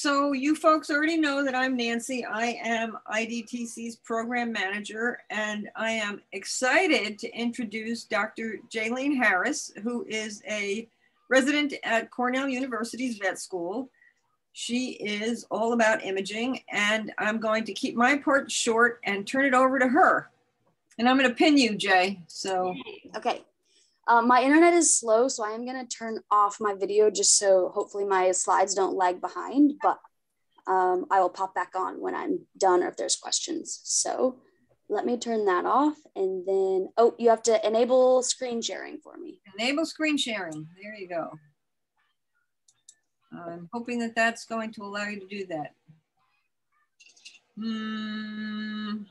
so you folks already know that I'm Nancy. I am IDTC's program manager, and I am excited to introduce Dr. Jayleen Harris, who is a resident at Cornell University's vet school. She is all about imaging, and I'm going to keep my part short and turn it over to her. And I'm going to pin you, Jay. So, okay. Um, my internet is slow, so I am going to turn off my video just so hopefully my slides don't lag behind, but um, I will pop back on when I'm done or if there's questions. So let me turn that off and then, oh, you have to enable screen sharing for me. Enable screen sharing. There you go. I'm hoping that that's going to allow you to do that. Hmm.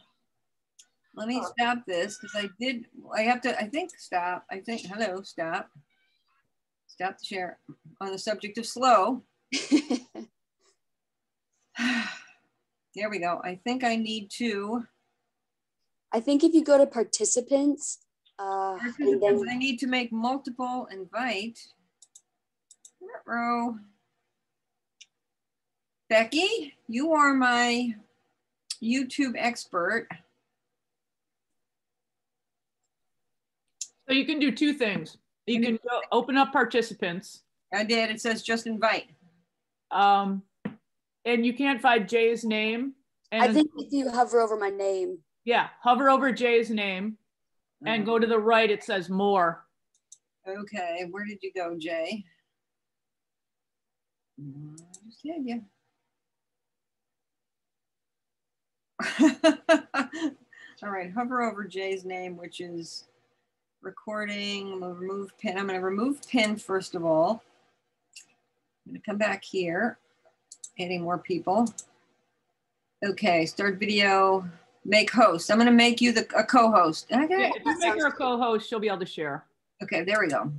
Let me stop this because I did, I have to, I think stop, I think, hello, stop. Stop the share on the subject of slow. there we go. I think I need to. I think if you go to participants, uh, participants then, I need to make multiple invite. Row. Becky, you are my YouTube expert. So you can do two things. You can go open up participants. I did. It says just invite. Um, and you can't find Jay's name. And I think if you hover over my name. Yeah, hover over Jay's name and go to the right. It says more. Okay, where did you go, Jay? Just had you. All right, hover over Jay's name, which is recording, I'm gonna remove pin. I'm gonna remove pin first of all. I'm gonna come back here, adding more people. Okay, start video, make host. I'm gonna make you the a co-host. Okay. Yeah, if you make her a co-host, she'll be able to share. Okay, there we go.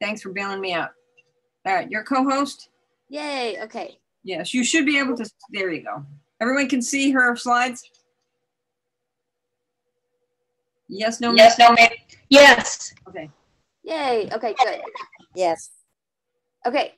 Thanks for bailing me out. All right, you're co-host? Yay, okay. Yes, you should be able to, there you go. Everyone can see her slides? Yes, no, Yes, no, ma'am. Yes. Okay. Yay. Okay, good. Yes. Okay,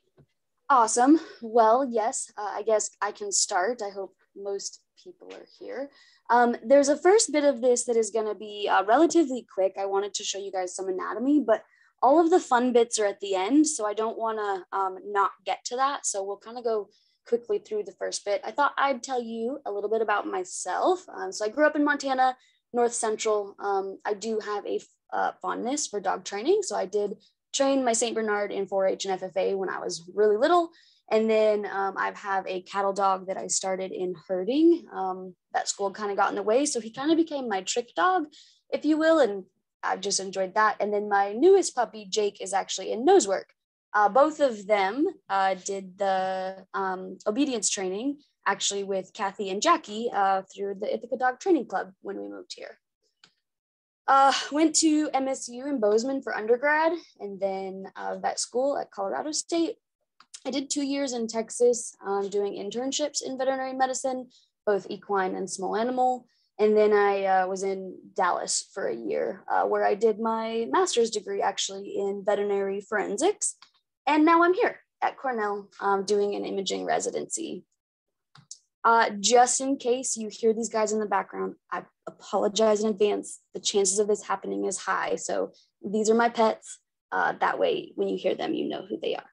awesome. Well, yes, uh, I guess I can start. I hope most people are here. Um, there's a first bit of this that is going to be uh, relatively quick. I wanted to show you guys some anatomy, but all of the fun bits are at the end, so I don't want to um, not get to that. So we'll kind of go quickly through the first bit. I thought I'd tell you a little bit about myself. Um, so I grew up in Montana, North Central, um, I do have a uh, fondness for dog training. So I did train my St. Bernard in 4 H and FFA when I was really little. And then um, I have a cattle dog that I started in herding. Um, that school kind of got in the way. So he kind of became my trick dog, if you will. And I've just enjoyed that. And then my newest puppy, Jake, is actually in nose work. Uh, both of them uh, did the um, obedience training actually with Kathy and Jackie uh, through the Ithaca Dog Training Club when we moved here. Uh, went to MSU in Bozeman for undergrad and then uh, vet school at Colorado State. I did two years in Texas um, doing internships in veterinary medicine, both equine and small animal. And then I uh, was in Dallas for a year uh, where I did my master's degree actually in veterinary forensics. And now I'm here at Cornell um, doing an imaging residency uh, just in case you hear these guys in the background, I apologize in advance. The chances of this happening is high. So these are my pets. Uh, that way, when you hear them, you know who they are.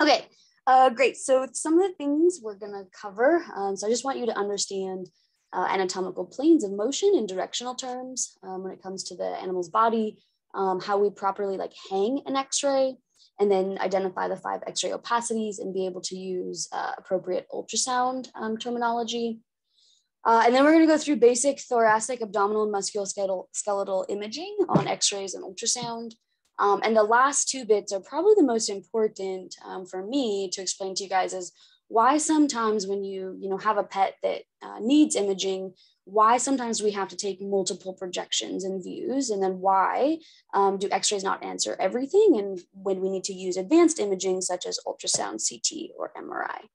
Okay, uh, great. So some of the things we're going to cover. Um, so I just want you to understand uh, anatomical planes of motion in directional terms um, when it comes to the animal's body, um, how we properly like hang an x-ray, and then identify the five X-ray opacities and be able to use uh, appropriate ultrasound um, terminology. Uh, and then we're going to go through basic thoracic, abdominal, and musculoskeletal skeletal imaging on X-rays and ultrasound. Um, and the last two bits are probably the most important um, for me to explain to you guys is why sometimes when you you know have a pet that uh, needs imaging, why sometimes we have to take multiple projections and views, and then why um, do x-rays not answer everything, and when we need to use advanced imaging such as ultrasound, CT, or MRI.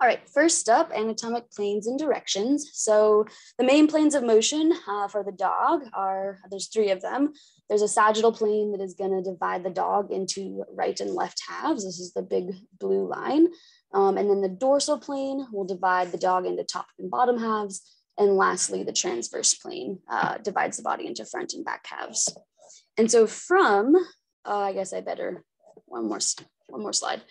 All right, first up, anatomic planes and directions. So the main planes of motion uh, for the dog are, there's three of them. There's a sagittal plane that is gonna divide the dog into right and left halves. This is the big blue line. Um, and then the dorsal plane will divide the dog into top and bottom halves. And lastly, the transverse plane uh, divides the body into front and back halves. And so from, uh, I guess I better, one more, one more slide.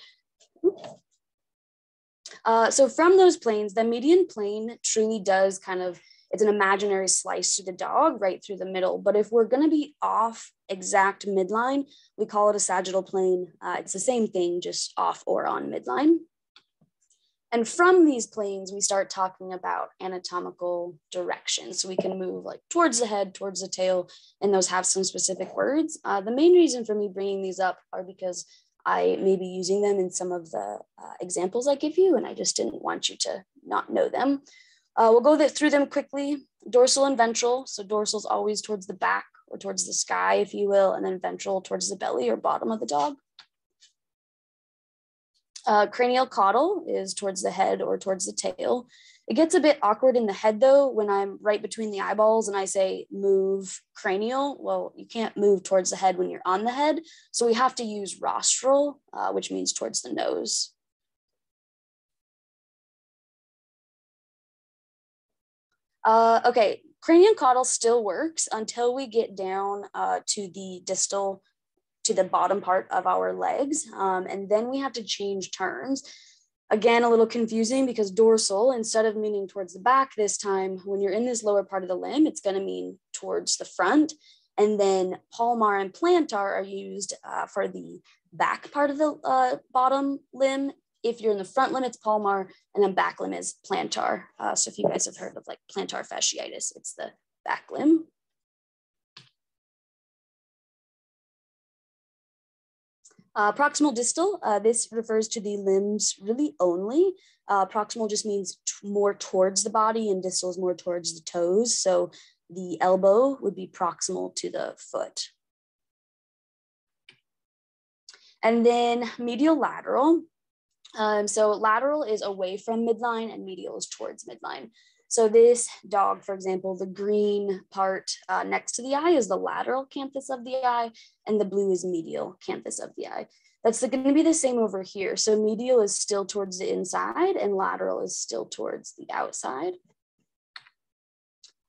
Uh, so from those planes, the median plane truly does kind of, it's an imaginary slice to the dog right through the middle. But if we're gonna be off exact midline, we call it a sagittal plane. Uh, it's the same thing, just off or on midline. And from these planes, we start talking about anatomical directions. So we can move like towards the head, towards the tail, and those have some specific words. Uh, the main reason for me bringing these up are because I may be using them in some of the uh, examples I give you, and I just didn't want you to not know them. Uh, we'll go through them quickly. Dorsal and ventral. So dorsal is always towards the back or towards the sky, if you will, and then ventral towards the belly or bottom of the dog. Uh, cranial caudal is towards the head or towards the tail. It gets a bit awkward in the head though when I'm right between the eyeballs and I say move cranial. Well, you can't move towards the head when you're on the head. So we have to use rostral, uh, which means towards the nose. Uh, okay, cranial caudal still works until we get down uh, to the distal, to the bottom part of our legs. Um, and then we have to change terms. Again, a little confusing because dorsal, instead of meaning towards the back this time, when you're in this lower part of the limb, it's going to mean towards the front. And then palmar and plantar are used uh, for the back part of the uh, bottom limb. If you're in the front limb, it's palmar, and then back limb is plantar. Uh, so if you guys have heard of like plantar fasciitis, it's the back limb. Uh, proximal distal, uh, this refers to the limbs really only. Uh, proximal just means more towards the body and distal is more towards the toes. So the elbow would be proximal to the foot. And then medial lateral. Um, so lateral is away from midline and medial is towards midline. So this dog, for example, the green part uh, next to the eye is the lateral canthus of the eye, and the blue is medial canthus of the eye. That's going to be the same over here. So medial is still towards the inside, and lateral is still towards the outside.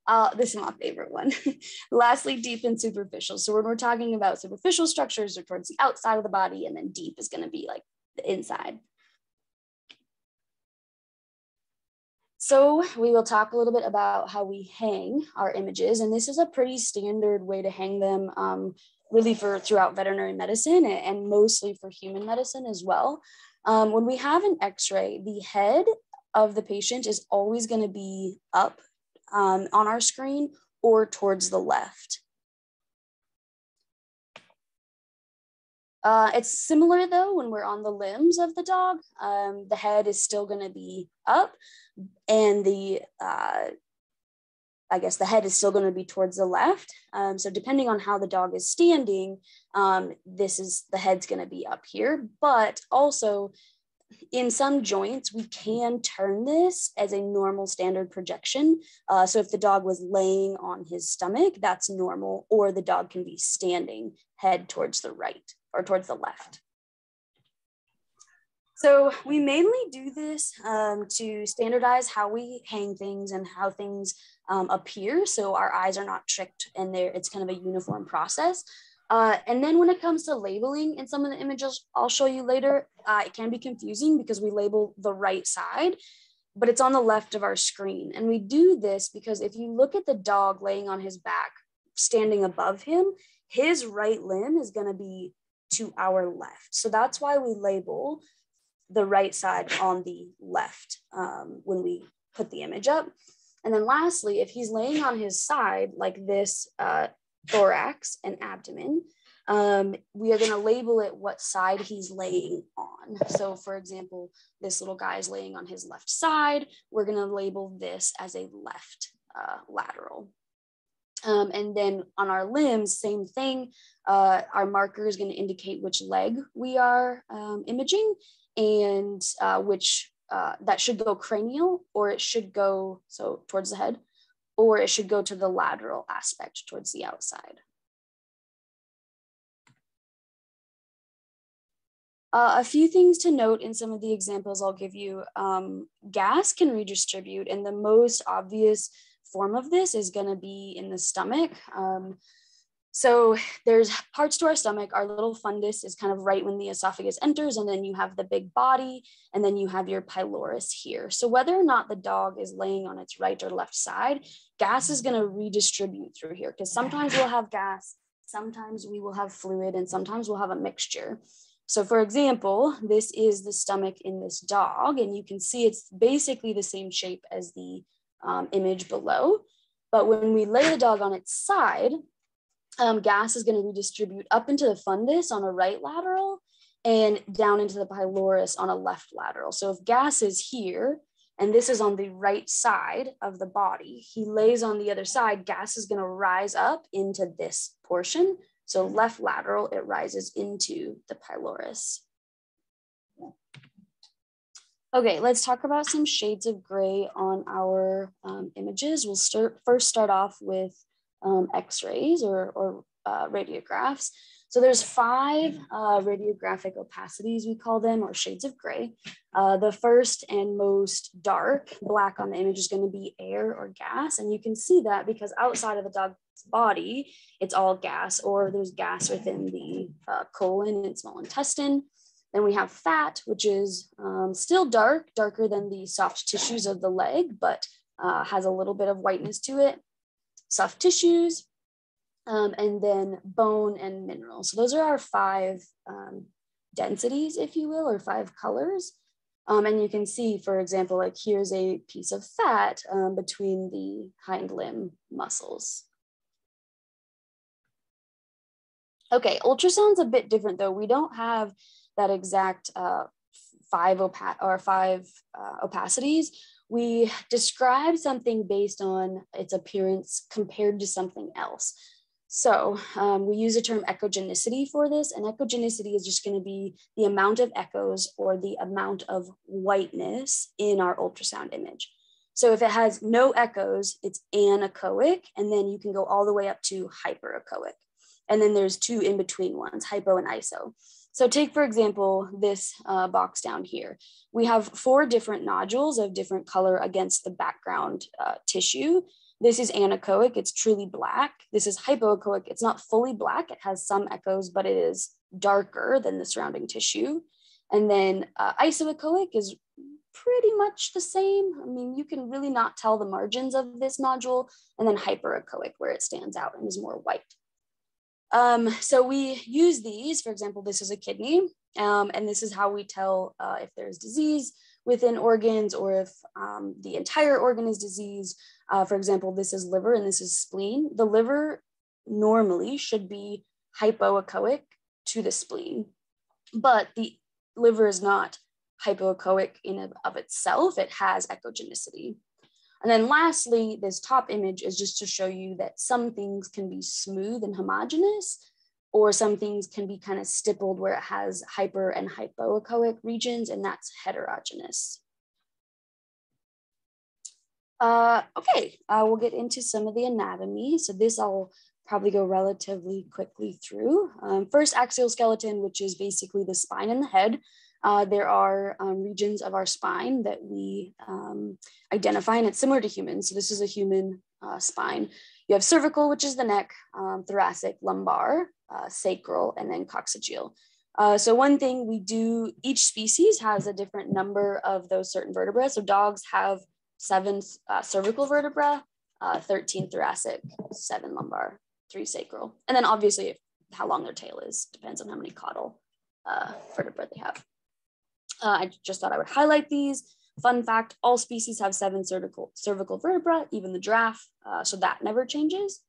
Uh, this is my favorite one. Lastly, deep and superficial. So when we're talking about superficial structures, they're towards the outside of the body, and then deep is going to be like the inside. So we will talk a little bit about how we hang our images, and this is a pretty standard way to hang them um, really for throughout veterinary medicine and mostly for human medicine as well. Um, when we have an x-ray, the head of the patient is always gonna be up um, on our screen or towards the left. Uh, it's similar though when we're on the limbs of the dog. Um, the head is still going to be up, and the uh, I guess the head is still going to be towards the left. Um, so depending on how the dog is standing, um, this is the head's going to be up here. But also, in some joints, we can turn this as a normal standard projection. Uh, so if the dog was laying on his stomach, that's normal, or the dog can be standing head towards the right or towards the left. So we mainly do this um, to standardize how we hang things and how things um, appear. So our eyes are not tricked and there it's kind of a uniform process. Uh, and then when it comes to labeling in some of the images I'll show you later, uh, it can be confusing because we label the right side, but it's on the left of our screen. And we do this because if you look at the dog laying on his back, standing above him, his right limb is gonna be to our left. So that's why we label the right side on the left um, when we put the image up. And then lastly, if he's laying on his side like this uh, thorax and abdomen, um, we are going to label it what side he's laying on. So for example, this little guy is laying on his left side. We're going to label this as a left uh, lateral. Um, and then on our limbs, same thing. Uh, our marker is going to indicate which leg we are um, imaging and uh, which uh, that should go cranial or it should go so towards the head or it should go to the lateral aspect towards the outside. Uh, a few things to note in some of the examples I'll give you. Um, gas can redistribute, and the most obvious form of this is going to be in the stomach. Um, so there's parts to our stomach. Our little fundus is kind of right when the esophagus enters, and then you have the big body, and then you have your pylorus here. So whether or not the dog is laying on its right or left side, gas is going to redistribute through here because sometimes we'll have gas, sometimes we will have fluid, and sometimes we'll have a mixture. So for example, this is the stomach in this dog, and you can see it's basically the same shape as the um, image below. But when we lay the dog on its side, um, gas is going to redistribute up into the fundus on a right lateral and down into the pylorus on a left lateral. So if gas is here, and this is on the right side of the body, he lays on the other side, gas is going to rise up into this portion so left lateral, it rises into the pylorus. Okay, let's talk about some shades of gray on our um, images. We'll start first start off with um, x-rays or, or uh, radiographs. So there's five uh, radiographic opacities, we call them, or shades of gray. Uh, the first and most dark black on the image is gonna be air or gas. And you can see that because outside of the dog's body, it's all gas, or there's gas within the uh, colon and small intestine. Then we have fat, which is um, still dark, darker than the soft tissues of the leg, but uh, has a little bit of whiteness to it. Soft tissues, um, and then bone and mineral. So those are our five um, densities, if you will, or five colors. Um, and you can see, for example, like here's a piece of fat um, between the hind limb muscles. Okay, ultrasound's a bit different though. We don't have that exact uh, five opa or five uh, opacities. We describe something based on its appearance compared to something else. So um, we use the term echogenicity for this, and echogenicity is just going to be the amount of echoes or the amount of whiteness in our ultrasound image. So if it has no echoes, it's anechoic, and then you can go all the way up to hyperechoic. And then there's two in between ones, hypo and iso. So take, for example, this uh, box down here. We have four different nodules of different color against the background uh, tissue. This is anechoic, it's truly black. This is hypoechoic, it's not fully black, it has some echoes, but it is darker than the surrounding tissue. And then uh, isoechoic is pretty much the same. I mean, you can really not tell the margins of this nodule. And then hyperechoic, where it stands out and is more white. Um, so we use these, for example, this is a kidney, um, and this is how we tell uh, if there's disease within organs or if um, the entire organ is diseased. Uh, for example, this is liver and this is spleen. The liver normally should be hypoechoic to the spleen, but the liver is not hypoechoic in of, of itself. It has echogenicity. And then lastly, this top image is just to show you that some things can be smooth and homogeneous, or some things can be kind of stippled where it has hyper and hypoechoic regions, and that's heterogeneous. Uh, okay, uh, we'll get into some of the anatomy. So this I'll probably go relatively quickly through. Um, first, axial skeleton, which is basically the spine and the head. Uh, there are um, regions of our spine that we um, identify, and it's similar to humans. So this is a human uh, spine. You have cervical, which is the neck, um, thoracic, lumbar, uh, sacral, and then coccygeal. Uh, so one thing we do, each species has a different number of those certain vertebrae. So dogs have seven uh, cervical vertebrae, uh, 13 thoracic, seven lumbar, three sacral. And then obviously how long their tail is, depends on how many caudal vertebrae they have. Uh, I just thought I would highlight these. Fun fact, all species have seven cervical, cervical vertebrae, even the giraffe, uh, so that never changes.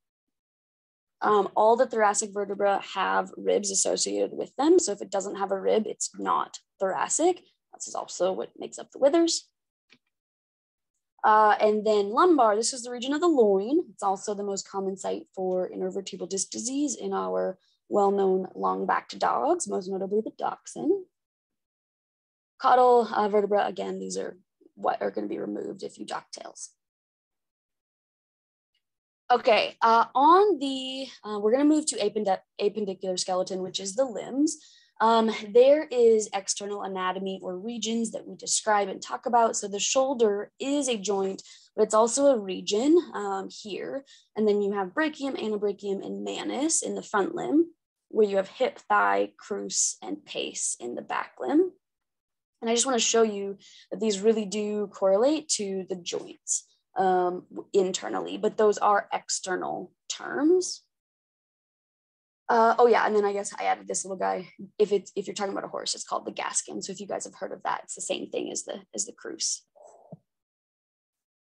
Um, all the thoracic vertebrae have ribs associated with them. So if it doesn't have a rib, it's not thoracic. This is also what makes up the withers. Uh, and then lumbar, this is the region of the loin. It's also the most common site for intervertebral disc disease in our well-known long-backed dogs, most notably the dachshund. Caudal uh, vertebra, again, these are what are going to be removed if you dock tails. Okay, uh, on the, uh, we're going to move to append appendicular skeleton, which is the limbs. Um, there is external anatomy or regions that we describe and talk about. So the shoulder is a joint, but it's also a region um, here. And then you have brachium, antebrachium, and manus in the front limb, where you have hip, thigh, crus, and pes in the back limb. And I just want to show you that these really do correlate to the joints um, internally, but those are external terms. Uh, oh yeah, and then I guess I added this little guy. If it's if you're talking about a horse, it's called the gaskin. So if you guys have heard of that, it's the same thing as the as the crus.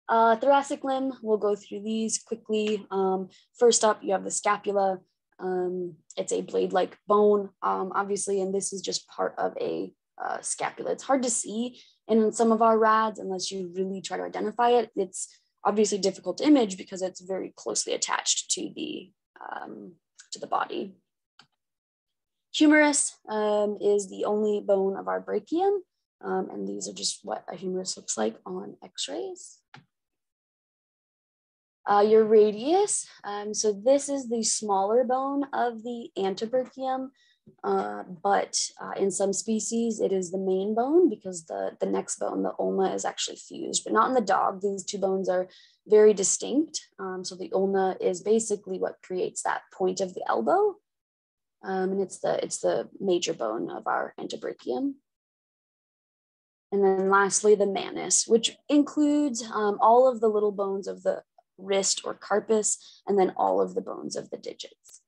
Uh, thoracic limb, we'll go through these quickly. Um, first up, you have the scapula. Um, it's a blade-like bone, um, obviously, and this is just part of a uh, scapula. It's hard to see in some of our rads unless you really try to identify it. It's obviously difficult to image because it's very closely attached to the um, to the body. Humerus um, is the only bone of our brachium, um, and these are just what a humerus looks like on x-rays. Uh, your radius, um, so this is the smaller bone of the antebrachium, uh, but uh, in some species it is the main bone because the, the next bone, the ulna, is actually fused, but not in the dog. These two bones are very distinct. Um, so the ulna is basically what creates that point of the elbow. Um, and it's the, it's the major bone of our antebrachium. And then lastly, the manus, which includes um, all of the little bones of the wrist or carpus, and then all of the bones of the digits.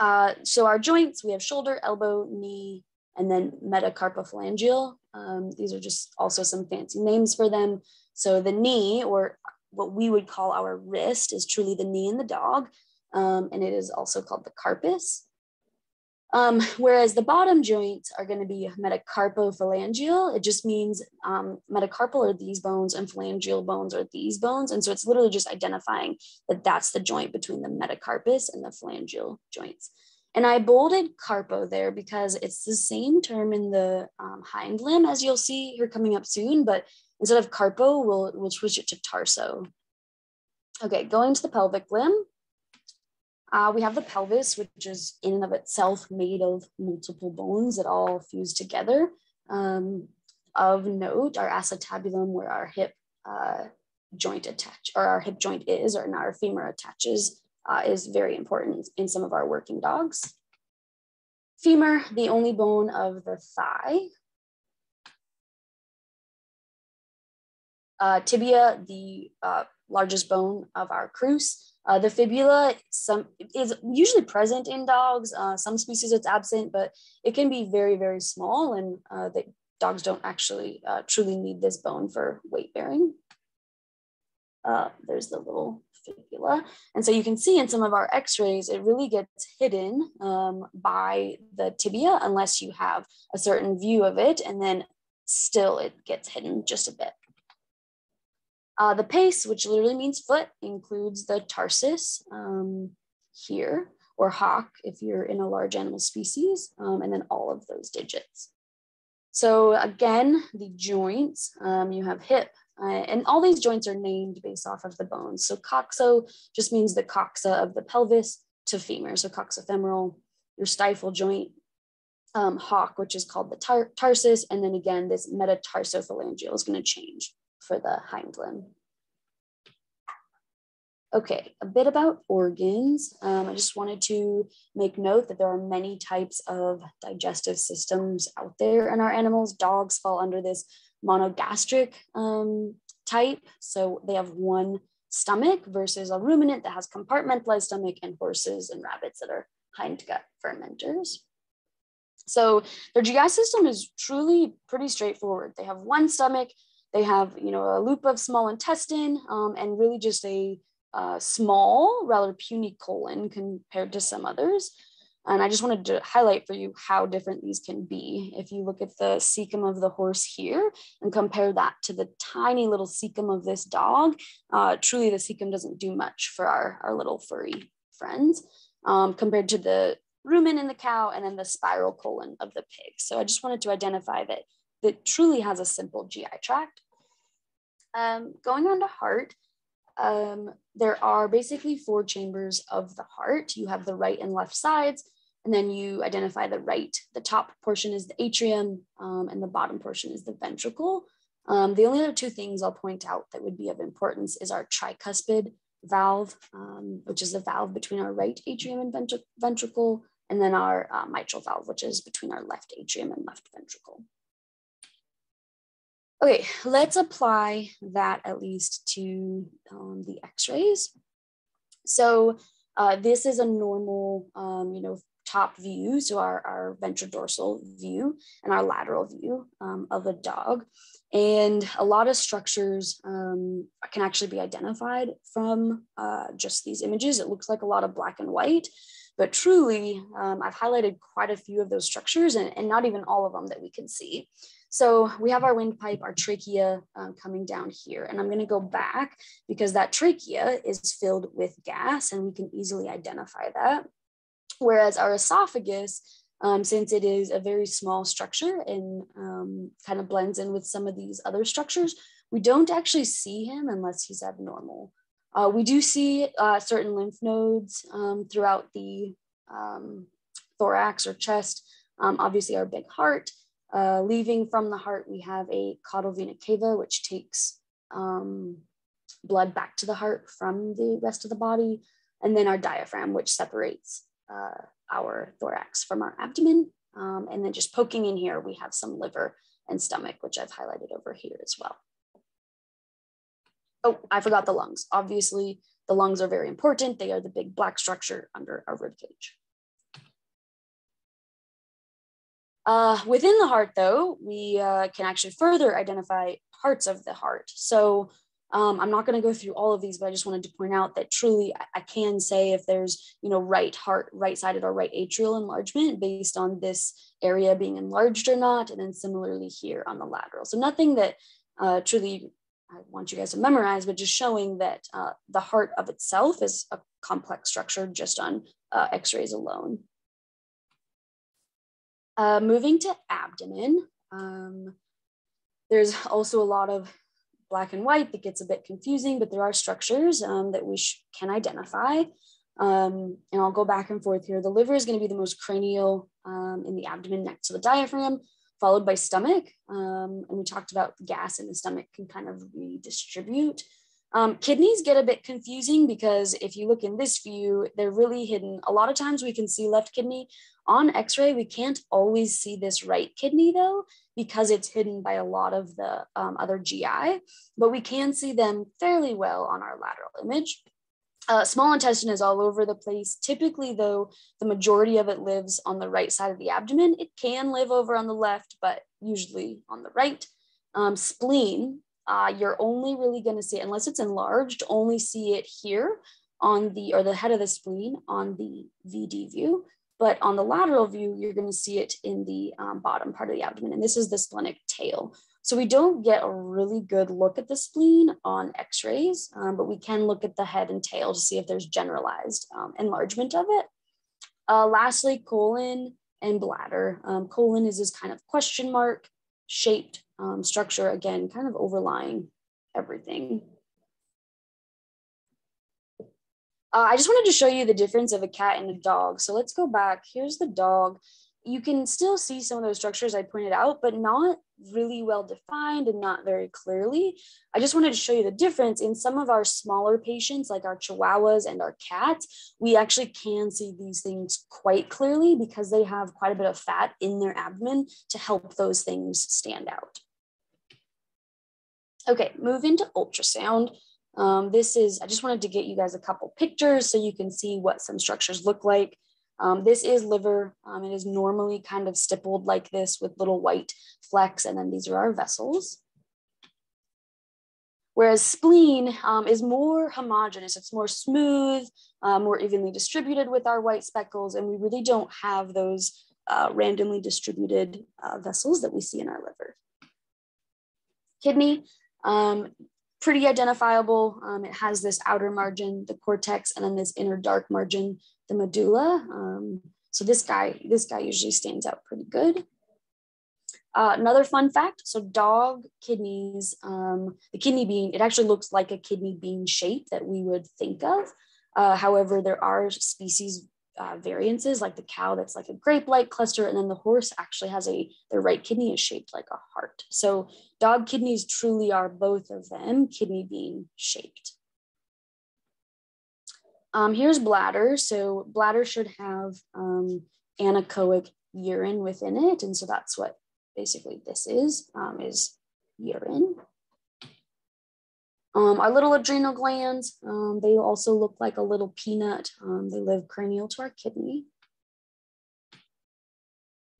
Uh, so our joints, we have shoulder, elbow, knee, and then metacarpophalangeal. Um, these are just also some fancy names for them. So the knee, or what we would call our wrist, is truly the knee in the dog, um, and it is also called the carpus. Um, whereas the bottom joints are going to be metacarpophalangeal. It just means um, metacarpal are these bones and phalangeal bones are these bones. And so it's literally just identifying that that's the joint between the metacarpus and the phalangeal joints. And I bolded carpo there because it's the same term in the um, hind limb, as you'll see here coming up soon, but instead of carpo, we'll, we'll switch it to tarso. Okay, going to the pelvic limb. Uh, we have the pelvis, which is in and of itself made of multiple bones that all fuse together. Um, of note, our acetabulum, where our hip uh, joint attach, or our hip joint is, or our femur attaches, uh, is very important in some of our working dogs. Femur, the only bone of the thigh. Uh, tibia, the uh, largest bone of our crus. Uh, the fibula some, is usually present in dogs. Uh, some species it's absent, but it can be very, very small and uh, the dogs don't actually uh, truly need this bone for weight bearing. there's the little fibula. And so you can see in some of our x-rays, it really gets hidden um, by the tibia unless you have a certain view of it and then still it gets hidden just a bit. Uh, the pes, which literally means foot, includes the tarsus um, here, or hock if you're in a large animal species, um, and then all of those digits. So again, the joints, um, you have hip, uh, and all these joints are named based off of the bones. So coxo just means the coxa of the pelvis to femur. So coxofemoral, your stifle joint, um, hock, which is called the tar tarsus. And then again, this metatarsophalangeal is going to change for the hind limb. Okay, a bit about organs. Um, I just wanted to make note that there are many types of digestive systems out there in our animals. Dogs fall under this monogastric um, type. So they have one stomach versus a ruminant that has compartmentalized stomach and horses and rabbits that are hindgut fermenters. So their GI system is truly pretty straightforward. They have one stomach, they have you know a loop of small intestine, um, and really just a uh, small, rather puny colon compared to some others. And I just wanted to highlight for you how different these can be. If you look at the cecum of the horse here and compare that to the tiny little cecum of this dog, uh, truly the cecum doesn't do much for our, our little furry friends um, compared to the rumen in the cow, and then the spiral colon of the pig. So I just wanted to identify that that truly has a simple GI tract. Um, going on to heart, um, there are basically four chambers of the heart. You have the right and left sides, and then you identify the right. The top portion is the atrium, um, and the bottom portion is the ventricle. Um, the only other two things I'll point out that would be of importance is our tricuspid valve, um, which is the valve between our right atrium and ventri ventricle, and then our uh, mitral valve, which is between our left atrium and left ventricle. Okay, let's apply that at least to um, the x-rays. So uh, this is a normal, um, you know, top view, so our, our ventrodorsal view and our lateral view um, of a dog. And a lot of structures um, can actually be identified from uh, just these images. It looks like a lot of black and white, but truly, um, I've highlighted quite a few of those structures and, and not even all of them that we can see. So we have our windpipe, our trachea um, coming down here. And I'm going to go back because that trachea is filled with gas and we can easily identify that. Whereas our esophagus, um, since it is a very small structure and um, kind of blends in with some of these other structures, we don't actually see him unless he's abnormal. Uh, we do see uh, certain lymph nodes um, throughout the um, thorax or chest, um, obviously our big heart, uh, leaving from the heart, we have a caudal vena cava, which takes um, blood back to the heart from the rest of the body. And then our diaphragm, which separates uh, our thorax from our abdomen. Um, and then just poking in here, we have some liver and stomach, which I've highlighted over here as well. Oh, I forgot the lungs. Obviously, the lungs are very important. They are the big black structure under our rib cage. Uh, within the heart, though, we uh, can actually further identify parts of the heart. So um, I'm not going to go through all of these, but I just wanted to point out that truly I, I can say if there's, you know, right heart, right-sided or right atrial enlargement based on this area being enlarged or not, and then similarly here on the lateral. So nothing that uh, truly I want you guys to memorize, but just showing that uh, the heart of itself is a complex structure just on uh, x-rays alone. Uh, moving to abdomen, um, there's also a lot of black and white that gets a bit confusing, but there are structures um, that we can identify. Um, and I'll go back and forth here. The liver is going to be the most cranial um, in the abdomen next to the diaphragm, followed by stomach. Um, and we talked about gas in the stomach can kind of redistribute. Um, kidneys get a bit confusing because if you look in this view, they're really hidden. A lot of times we can see left kidney, on x-ray, we can't always see this right kidney though, because it's hidden by a lot of the um, other GI, but we can see them fairly well on our lateral image. Uh, small intestine is all over the place. Typically, though, the majority of it lives on the right side of the abdomen. It can live over on the left, but usually on the right. Um, spleen, uh, you're only really going to see it, unless it's enlarged, only see it here on the, or the head of the spleen on the VD view. But on the lateral view, you're going to see it in the um, bottom part of the abdomen. And this is the splenic tail. So we don't get a really good look at the spleen on x-rays, um, but we can look at the head and tail to see if there's generalized um, enlargement of it. Uh, lastly, colon and bladder. Um, colon is this kind of question mark shaped um, structure, again, kind of overlying everything. Uh, I just wanted to show you the difference of a cat and a dog. So let's go back. Here's the dog. You can still see some of those structures I pointed out, but not really well defined and not very clearly. I just wanted to show you the difference in some of our smaller patients, like our chihuahuas and our cats. We actually can see these things quite clearly because they have quite a bit of fat in their abdomen to help those things stand out. Okay, move into ultrasound. Um, this is, I just wanted to get you guys a couple pictures so you can see what some structures look like. Um, this is liver. Um, it is normally kind of stippled like this with little white flecks, and then these are our vessels. Whereas spleen um, is more homogeneous, it's more smooth, uh, more evenly distributed with our white speckles, and we really don't have those uh, randomly distributed uh, vessels that we see in our liver. Kidney, um, pretty identifiable. Um, it has this outer margin, the cortex, and then this inner dark margin, the medulla. Um, So this guy, this guy usually stands out pretty good. Uh, another fun fact, so dog kidneys, um, the kidney bean, it actually looks like a kidney bean shape that we would think of. Uh, however, there are species uh, variances like the cow that's like a grape-like cluster and then the horse actually has a, their right kidney is shaped like a heart. So dog kidneys truly are both of them kidney bean shaped. Um, here's bladder. So bladder should have um, anechoic urine within it. And so that's what basically this is, um, is urine. Um, our little adrenal glands, um, they also look like a little peanut. Um, they live cranial to our kidney.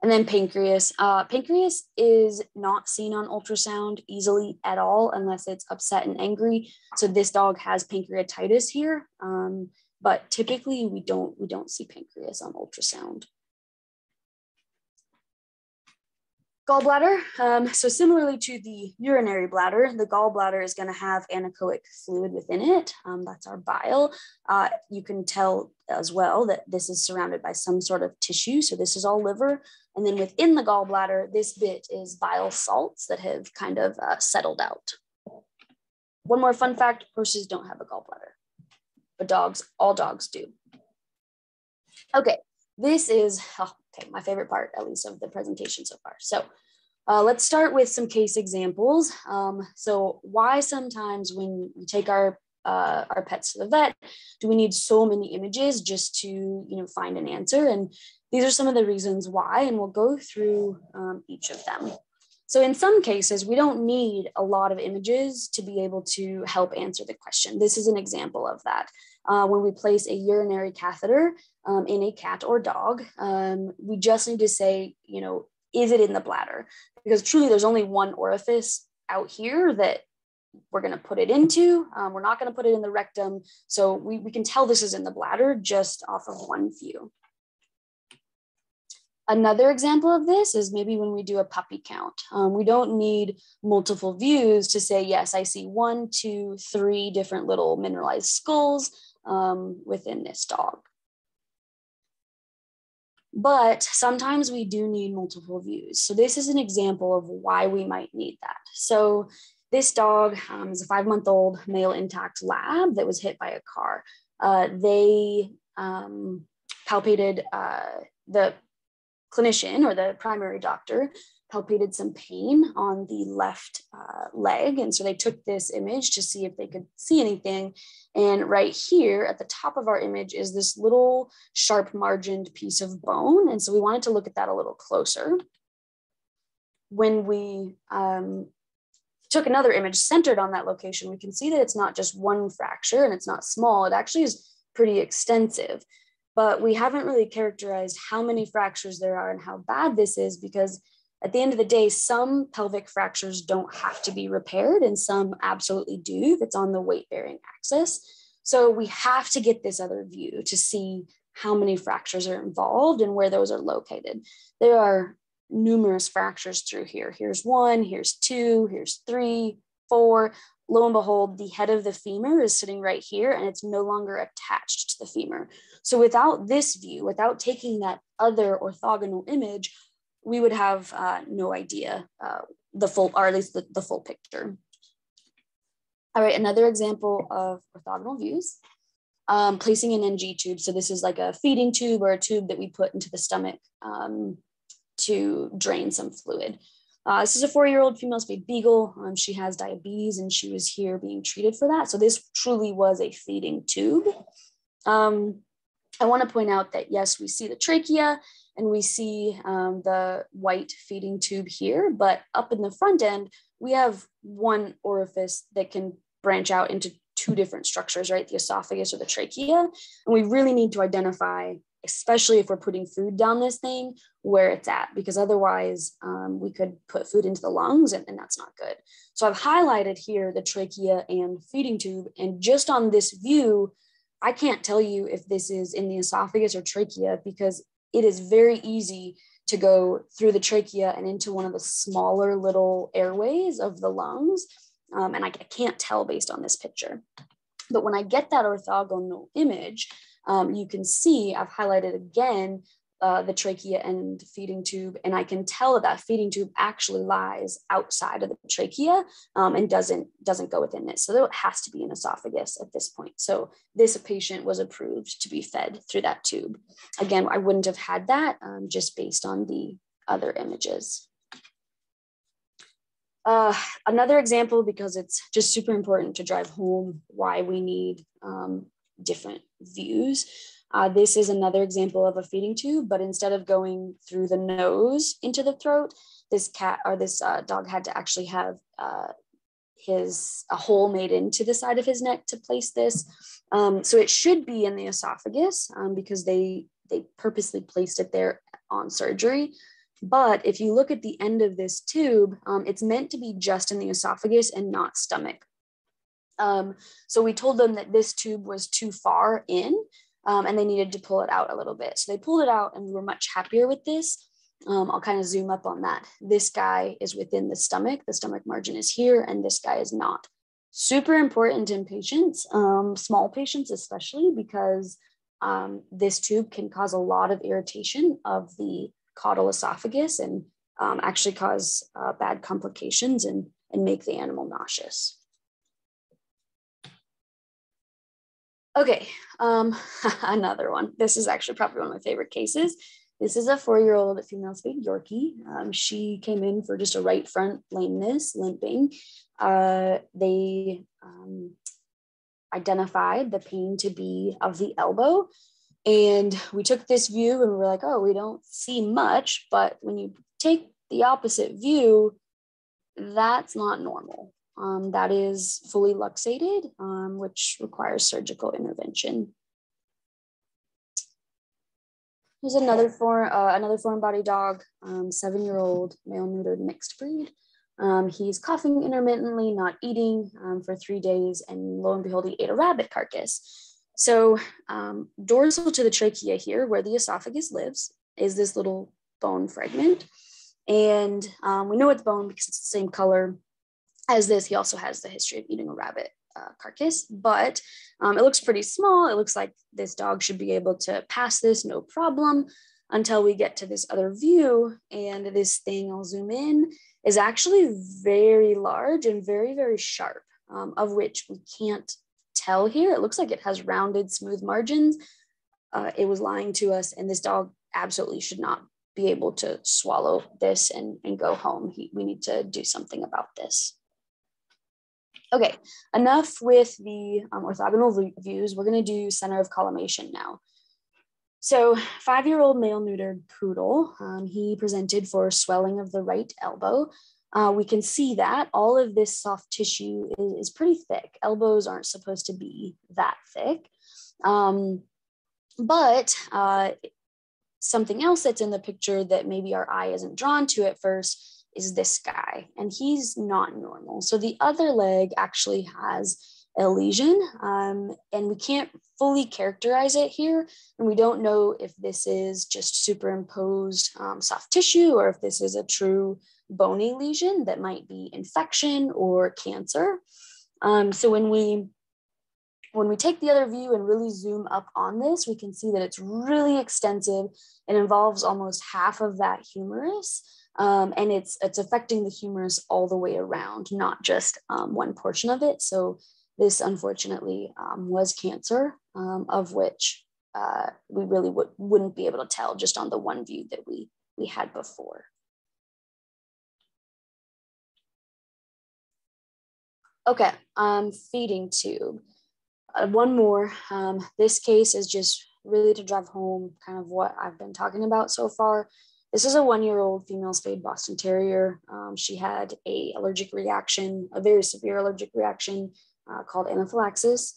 And then pancreas. Uh, pancreas is not seen on ultrasound easily at all unless it's upset and angry. So this dog has pancreatitis here, um, but typically we don't we don't see pancreas on ultrasound. Gallbladder. Um, so similarly to the urinary bladder, the gallbladder is going to have anechoic fluid within it. Um, that's our bile. Uh, you can tell as well that this is surrounded by some sort of tissue. So this is all liver. And then within the gallbladder, this bit is bile salts that have kind of uh, settled out. One more fun fact, horses don't have a gallbladder, but dogs, all dogs do. Okay, this is, oh, okay, my favorite part, at least of the presentation so far. So uh, let's start with some case examples. Um, so why sometimes when we take our uh, our pets to the vet, do we need so many images just to you know find an answer? And these are some of the reasons why, and we'll go through um, each of them. So in some cases, we don't need a lot of images to be able to help answer the question. This is an example of that. Uh, when we place a urinary catheter um, in a cat or dog, um, we just need to say, you know, is it in the bladder? Because truly there's only one orifice out here that we're going to put it into. Um, we're not going to put it in the rectum. So we, we can tell this is in the bladder just off of one view. Another example of this is maybe when we do a puppy count. Um, we don't need multiple views to say, yes, I see one, two, three different little mineralized skulls um, within this dog. But sometimes we do need multiple views. So this is an example of why we might need that. So this dog um, is a five month old male intact lab that was hit by a car. Uh, they um, palpated uh, the clinician or the primary doctor palpated some pain on the left uh, leg. And so they took this image to see if they could see anything. And right here at the top of our image is this little sharp margined piece of bone. And so we wanted to look at that a little closer. When we um, took another image centered on that location, we can see that it's not just one fracture and it's not small, it actually is pretty extensive. But we haven't really characterized how many fractures there are and how bad this is because at the end of the day, some pelvic fractures don't have to be repaired and some absolutely do if it's on the weight bearing axis. So we have to get this other view to see how many fractures are involved and where those are located. There are numerous fractures through here. Here's one, here's two, here's three, four. Lo and behold, the head of the femur is sitting right here and it's no longer attached to the femur. So without this view, without taking that other orthogonal image, we would have uh, no idea uh, the full, or at least the, the full picture. All right, another example of orthogonal views. Um, placing an NG tube. So this is like a feeding tube or a tube that we put into the stomach um, to drain some fluid. Uh, this is a four-year-old female spayed beagle. Um, she has diabetes and she was here being treated for that. So this truly was a feeding tube. Um, I want to point out that yes, we see the trachea and we see um, the white feeding tube here, but up in the front end, we have one orifice that can branch out into two different structures, right? The esophagus or the trachea. And we really need to identify, especially if we're putting food down this thing, where it's at, because otherwise um, we could put food into the lungs and, and that's not good. So I've highlighted here the trachea and feeding tube. And just on this view, I can't tell you if this is in the esophagus or trachea because it is very easy to go through the trachea and into one of the smaller little airways of the lungs. Um, and I, I, can't tell based on this picture. But when I get that orthogonal image, um, you can see I've highlighted again uh, the trachea and feeding tube, and I can tell that that feeding tube actually lies outside of the trachea um, and doesn't doesn't go within it. So it has to be an esophagus at this point. So this patient was approved to be fed through that tube. Again, I wouldn't have had that um, just based on the other images. Uh, another example, because it's just super important to drive home why we need um, different views. Uh, this is another example of a feeding tube, but instead of going through the nose into the throat, this cat or this uh, dog had to actually have uh, his a hole made into the side of his neck to place this. Um, so it should be in the esophagus um, because they they purposely placed it there on surgery. But if you look at the end of this tube, um, it's meant to be just in the esophagus and not stomach. Um, so we told them that this tube was too far in um, and they needed to pull it out a little bit. So they pulled it out and we were much happier with this. Um, I'll kind of zoom up on that. This guy is within the stomach. The stomach margin is here and this guy is not. Super important in patients, um, small patients especially, because um, this tube can cause a lot of irritation of the caudal esophagus and um, actually cause uh, bad complications and, and make the animal nauseous. Okay, um, another one. This is actually probably one of my favorite cases. This is a four-year-old female spayed Yorkie. Um, she came in for just a right front lameness, limping. Uh, they um, identified the pain to be of the elbow. And we took this view and we were like, oh, we don't see much. But when you take the opposite view, that's not normal. Um, that is fully luxated, um, which requires surgical intervention. There's another foreign, uh, another foreign body dog, um, seven-year-old male neutered mixed breed. Um, he's coughing intermittently, not eating um, for three days, and lo and behold, he ate a rabbit carcass. So um, dorsal to the trachea here, where the esophagus lives, is this little bone fragment. And we know it's bone because it's the same color as this, he also has the history of eating a rabbit uh, carcass, but um, it looks pretty small. It looks like this dog should be able to pass this no problem until we get to this other view. And this thing, I'll zoom in, is actually very large and very, very sharp, um, of which we can't tell here. It looks like it has rounded, smooth margins. Uh, it was lying to us, and this dog absolutely should not be able to swallow this and, and go home. He, we need to do something about this. Okay, enough with the um, orthogonal views. We're gonna do center of collimation now. So five-year-old male neutered poodle, um, he presented for swelling of the right elbow. Uh, we can see that all of this soft tissue is, is, pretty thick. Elbows aren't supposed to be that thick. Um, but uh, something else that's in the picture that maybe our eye isn't drawn to at first is this guy, and he's not normal. So the other leg actually has a lesion, um, and we can't fully characterize it here. And we don't know if this is just superimposed um, soft tissue or if this is a true bony lesion that might be infection or cancer. Um, so when we when we take the other view and really zoom up on this, we can see that it's really extensive. It involves almost half of that humerus um, and it's it's affecting the humerus all the way around, not just um, one portion of it. So this unfortunately um, was cancer, um, of which uh, we really would, wouldn't be able to tell just on the one view that we we had before. Okay, um, feeding tube. Uh, one more. Um, this case is just really to drive home kind of what I've been talking about so far. This is a one-year-old female spayed Boston Terrier. Um, she had a allergic reaction, a very severe allergic reaction uh, called anaphylaxis.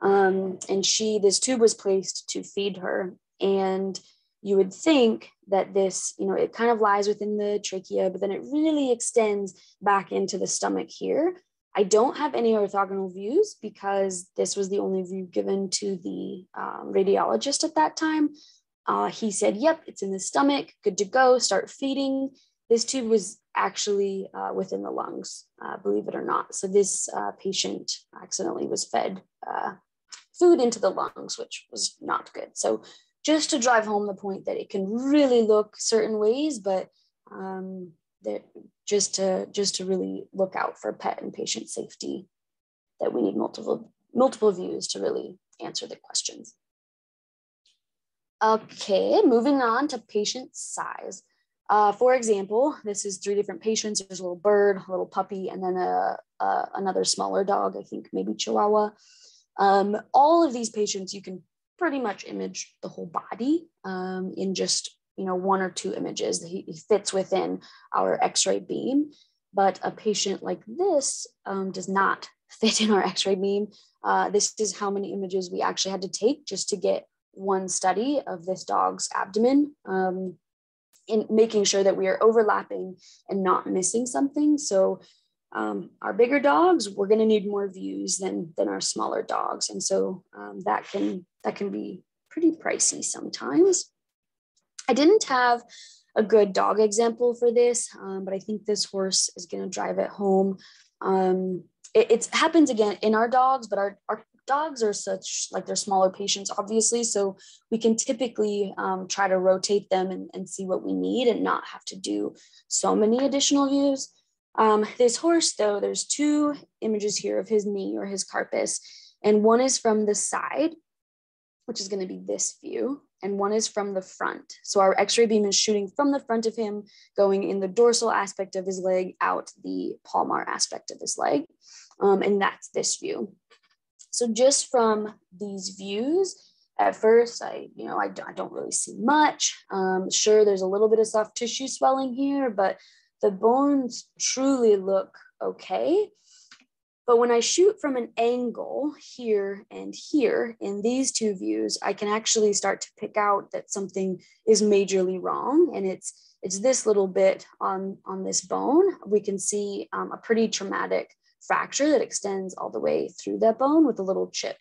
Um, and she, this tube was placed to feed her. And you would think that this, you know, it kind of lies within the trachea, but then it really extends back into the stomach here. I don't have any orthogonal views because this was the only view given to the um, radiologist at that time. Uh, he said, Yep, it's in the stomach, good to go, start feeding. This tube was actually uh, within the lungs, uh, believe it or not. So this uh, patient accidentally was fed uh, food into the lungs, which was not good. So just to drive home the point that it can really look certain ways, but um, that just to just to really look out for pet and patient safety, that we need multiple multiple views to really answer the questions. Okay, moving on to patient size. Uh, for example, this is three different patients. There's a little bird, a little puppy, and then a, a another smaller dog, I think maybe Chihuahua. Um, all of these patients, you can pretty much image the whole body um, in just you know one or two images. He, he fits within our X-ray beam, but a patient like this um, does not fit in our X-ray beam. Uh, this is how many images we actually had to take just to get one study of this dog's abdomen. Um, in making sure that we are overlapping and not missing something. So um, our bigger dogs, we're going to need more views than than our smaller dogs, and so um, that can that can be pretty pricey sometimes. I didn't have a good dog example for this, um, but I think this horse is going to drive it home. Um, it, it, happens again in our dogs, but our, our dogs are such like they're smaller patients obviously so we can typically um, try to rotate them and, and, see what we need and not have to do so many additional views um, this horse though there's two images here of his knee or his carpus and one is from the side which is going to be this view and one is from the front. So our x-ray beam is shooting from the front of him going in the dorsal aspect of his leg out the palmar aspect of his leg um, and that's this view so just from these views, at first, I, you know, I, I don't really see much. Um, sure, there's a little bit of soft tissue swelling here, but the bones truly look okay. But when I shoot from an angle here and here in these two views, I can actually start to pick out that something is majorly wrong. And it's, it's this little bit on, on this bone. We can see um, a pretty traumatic fracture that extends all the way through that bone with a little chip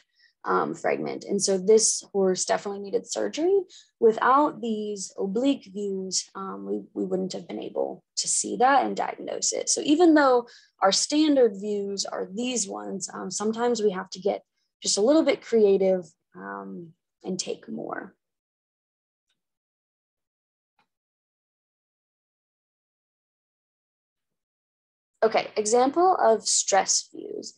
um, fragment. And so this horse definitely needed surgery. Without these oblique views, um, we, we wouldn't have been able to see that and diagnose it. So even though our standard views are these ones, um, sometimes we have to get just a little bit creative um, and take more. Okay, example of stress views.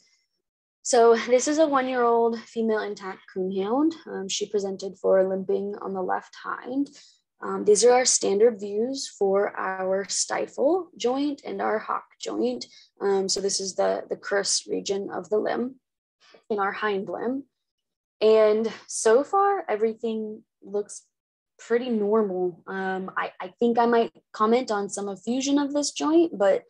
So this is a one-year-old female intact coonhound. Um, she presented for limping on the left hind. Um, these are our standard views for our stifle joint and our hock joint. Um, so this is the, the crus region of the limb in our hind limb. And so far, everything looks pretty normal. Um, I, I think I might comment on some effusion of this joint, but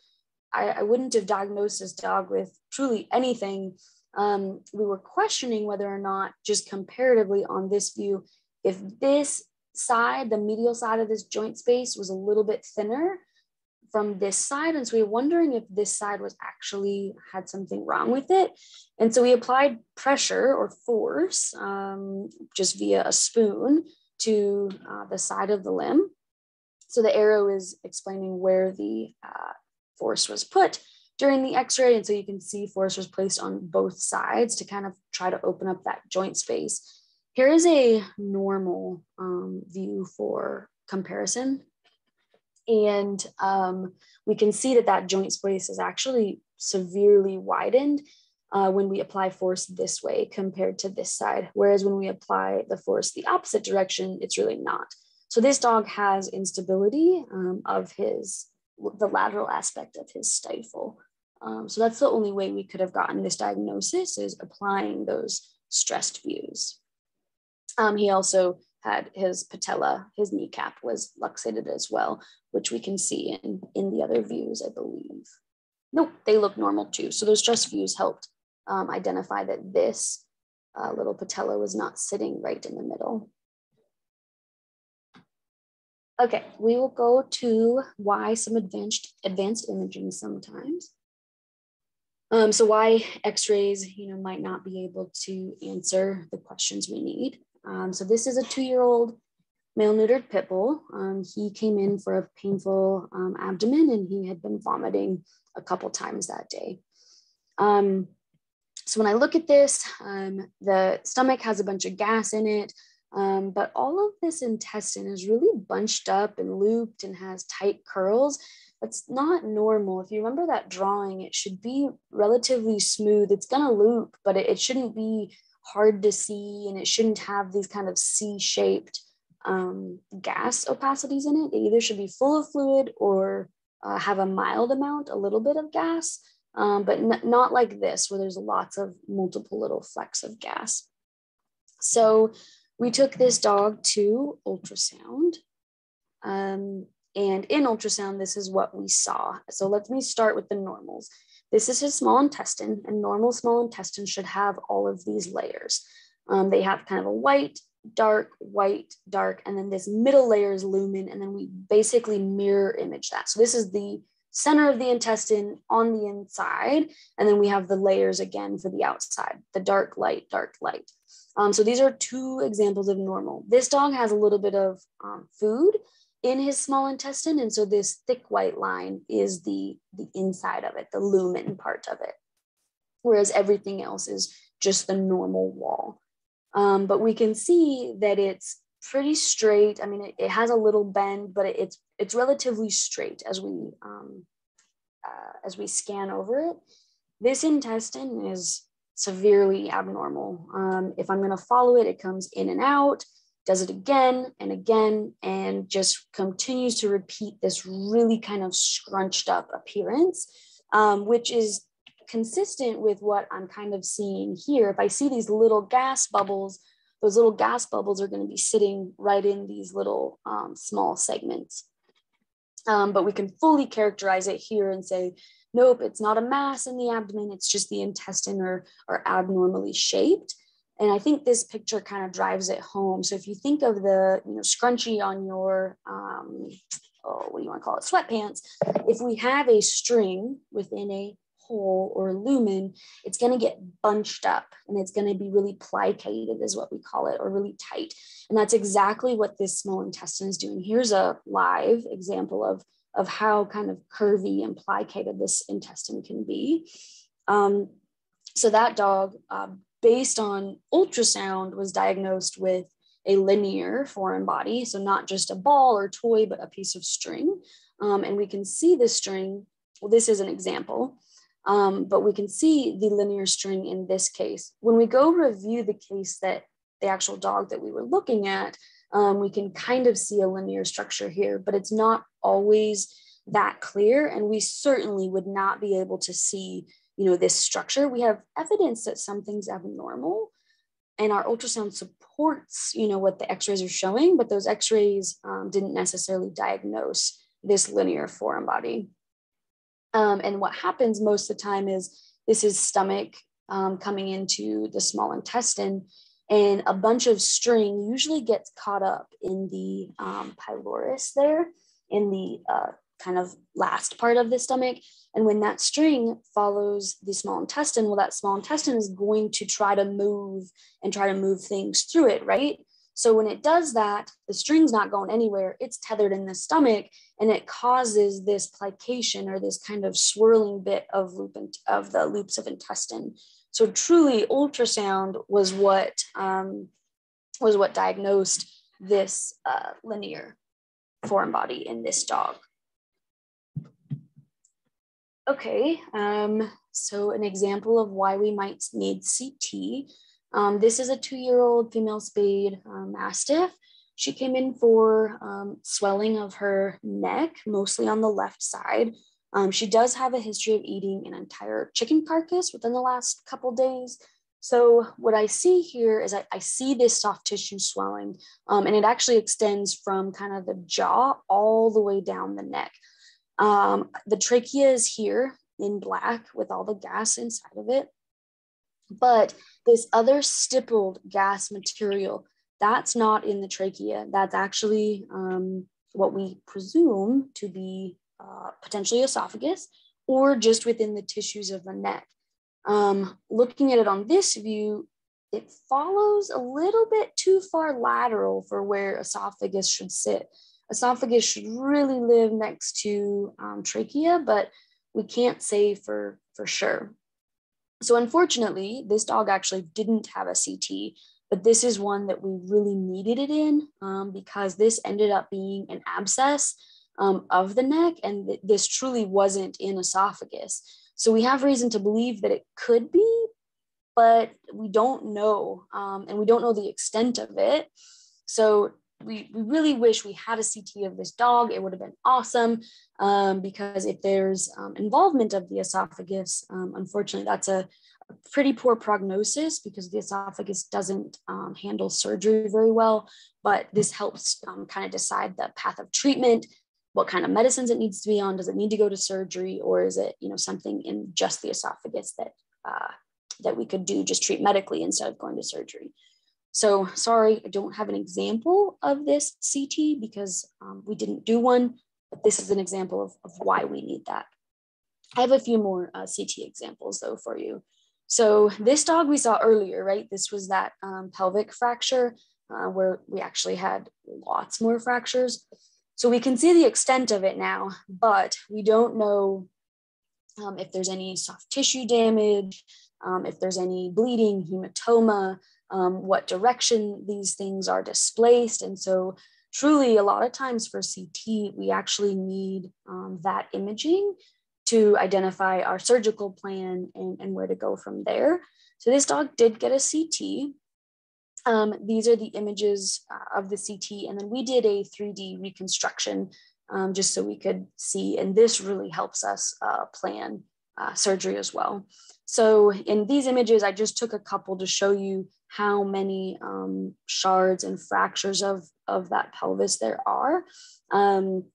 I, I wouldn't have diagnosed this dog with truly anything. Um, we were questioning whether or not, just comparatively on this view, if this side, the medial side of this joint space, was a little bit thinner from this side. And so we were wondering if this side was actually had something wrong with it. And so we applied pressure or force um, just via a spoon to uh, the side of the limb. So the arrow is explaining where the uh, force was put during the x-ray. And so you can see force was placed on both sides to kind of try to open up that joint space. Here is a normal um, view for comparison. And um, we can see that that joint space is actually severely widened uh, when we apply force this way compared to this side. Whereas when we apply the force the opposite direction, it's really not. So this dog has instability um, of his the lateral aspect of his stifle. Um, so that's the only way we could have gotten this diagnosis is applying those stressed views. Um, he also had his patella, his kneecap was luxated as well, which we can see in, in the other views, I believe. Nope, they look normal too. So those stress views helped um, identify that this uh, little patella was not sitting right in the middle. Okay, we will go to why some advanced advanced imaging sometimes. Um, so why X-rays, you know, might not be able to answer the questions we need. Um, so this is a two-year-old male neutered pit bull. Um, he came in for a painful um, abdomen and he had been vomiting a couple times that day. Um, so when I look at this, um, the stomach has a bunch of gas in it. Um, but all of this intestine is really bunched up and looped and has tight curls. That's not normal. If you remember that drawing, it should be relatively smooth. It's gonna loop, but it, it shouldn't be hard to see and it shouldn't have these kind of C-shaped um, gas opacities in it. It either should be full of fluid or uh, have a mild amount, a little bit of gas, um, but not like this where there's lots of multiple little flecks of gas. So we took this dog to ultrasound. Um, and in ultrasound, this is what we saw. So let me start with the normals. This is his small intestine, and normal small intestine should have all of these layers. Um, they have kind of a white, dark, white, dark, and then this middle layer is lumen, and then we basically mirror image that. So this is the center of the intestine on the inside, and then we have the layers again for the outside, the dark, light, dark, light. Um, so these are two examples of normal. This dog has a little bit of um, food in his small intestine, and so this thick white line is the, the inside of it, the lumen part of it, whereas everything else is just the normal wall. Um, but we can see that it's pretty straight. I mean, it, it has a little bend, but it, it's it's relatively straight as we um, uh, as we scan over it. This intestine is severely abnormal. Um, if I'm going to follow it, it comes in and out, does it again and again, and just continues to repeat this really kind of scrunched up appearance, um, which is consistent with what I'm kind of seeing here. If I see these little gas bubbles, those little gas bubbles are going to be sitting right in these little um, small segments. Um, but we can fully characterize it here and say, nope, it's not a mass in the abdomen, it's just the intestine or, or abnormally shaped. And I think this picture kind of drives it home. So if you think of the you know, scrunchie on your, um, oh, what do you want to call it, sweatpants, if we have a string within a hole or lumen, it's going to get bunched up and it's going to be really plicated, is what we call it, or really tight. And that's exactly what this small intestine is doing. Here's a live example of, of how kind of curvy and plicated this intestine can be. Um, so that dog, uh, based on ultrasound, was diagnosed with a linear foreign body. So not just a ball or toy, but a piece of string. Um, and we can see this string. Well, this is an example. Um, but we can see the linear string in this case. When we go review the case that the actual dog that we were looking at, um, we can kind of see a linear structure here, but it's not always that clear. And we certainly would not be able to see, you know, this structure. We have evidence that something's abnormal and our ultrasound supports, you know, what the x-rays are showing, but those x-rays um, didn't necessarily diagnose this linear foreign body. Um, and what happens most of the time is this is stomach um, coming into the small intestine, and a bunch of string usually gets caught up in the um, pylorus there, in the uh, kind of last part of the stomach. And when that string follows the small intestine, well, that small intestine is going to try to move and try to move things through it, right? So when it does that, the string's not going anywhere. It's tethered in the stomach and it causes this plication or this kind of swirling bit of loop of the loops of intestine. So truly ultrasound was what um, was what diagnosed this uh, linear foreign body in this dog. Okay, um, so an example of why we might need CT um, this is a two-year-old female spayed um, mastiff. She came in for um, swelling of her neck, mostly on the left side. Um, she does have a history of eating an entire chicken carcass within the last couple days. So what I see here is I, I see this soft tissue swelling, um, and it actually extends from kind of the jaw all the way down the neck. Um, the trachea is here in black with all the gas inside of it. But this other stippled gas material, that's not in the trachea. That's actually um, what we presume to be uh, potentially esophagus or just within the tissues of the neck. Um, looking at it on this view, it follows a little bit too far lateral for where esophagus should sit. Esophagus should really live next to um, trachea, but we can't say for, for sure. So unfortunately, this dog actually didn't have a CT but this is one that we really needed it in um, because this ended up being an abscess um, of the neck, and th- this truly wasn't in esophagus. So we have reason to believe that it could be, but we don't know, um, and we don't know the extent of it. So we, we really wish we had a CT of this dog. It would have been awesome um, because if there's um, involvement of the esophagus, um, unfortunately, that's a, a, pretty poor prognosis because the esophagus doesn't um, handle surgery very well. But this helps um, kind of decide the path of treatment, what kind of medicines it needs to be on. Does it need to go to surgery, or is it you know something in just the esophagus that uh, that we could do just treat medically instead of going to surgery? So sorry, I don't have an example of this CT because um, we didn't do one, but this is an example of, of why we need that. I have a few more uh, CT examples though for you. So this dog we saw earlier, right? This was that um, pelvic fracture uh, where we actually had lots more fractures. So we can see the extent of it now, but we don't know um, if there's any soft tissue damage, um, if there's any bleeding, hematoma, um, what direction these things are displaced. And so, truly, a lot of times for CT, we actually need um, that imaging to identify our surgical plan and, and where to go from there. So, this dog did get a CT. Um, these are the images uh, of the CT, and then we did a 3D reconstruction um, just so we could see, and this really helps us uh, plan uh, surgery as well. So in these images, I just took a couple to show you how many um, shards and fractures of, of that pelvis there are um,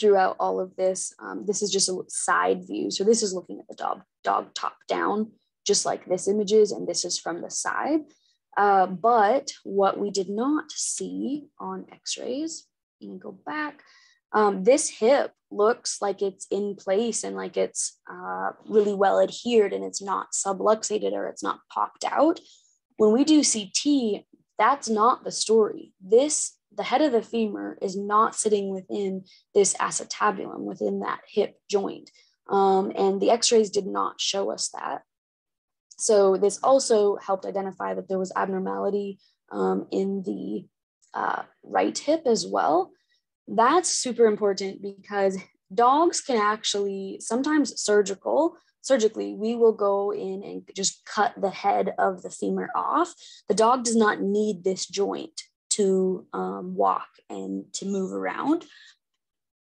throughout all of this. Um, this is just a side view. So this is looking at the dog, dog top down, just like this image is, and this is from the side. Uh, but what we did not see on x-rays, me go back, um, this hip looks like it's in place and like it's uh, really well adhered and it's not subluxated or it's not popped out. When we do CT, that's not the story. This, the head of the femur is not sitting within this acetabulum, within that hip joint. Um, and the x rays did not show us that. So this also helped identify that there was abnormality um, in the uh, right hip as well. That's super important because dogs can actually sometimes surgical surgically we will go in and just cut the head of the femur off the dog does not need this joint to um, walk and to move around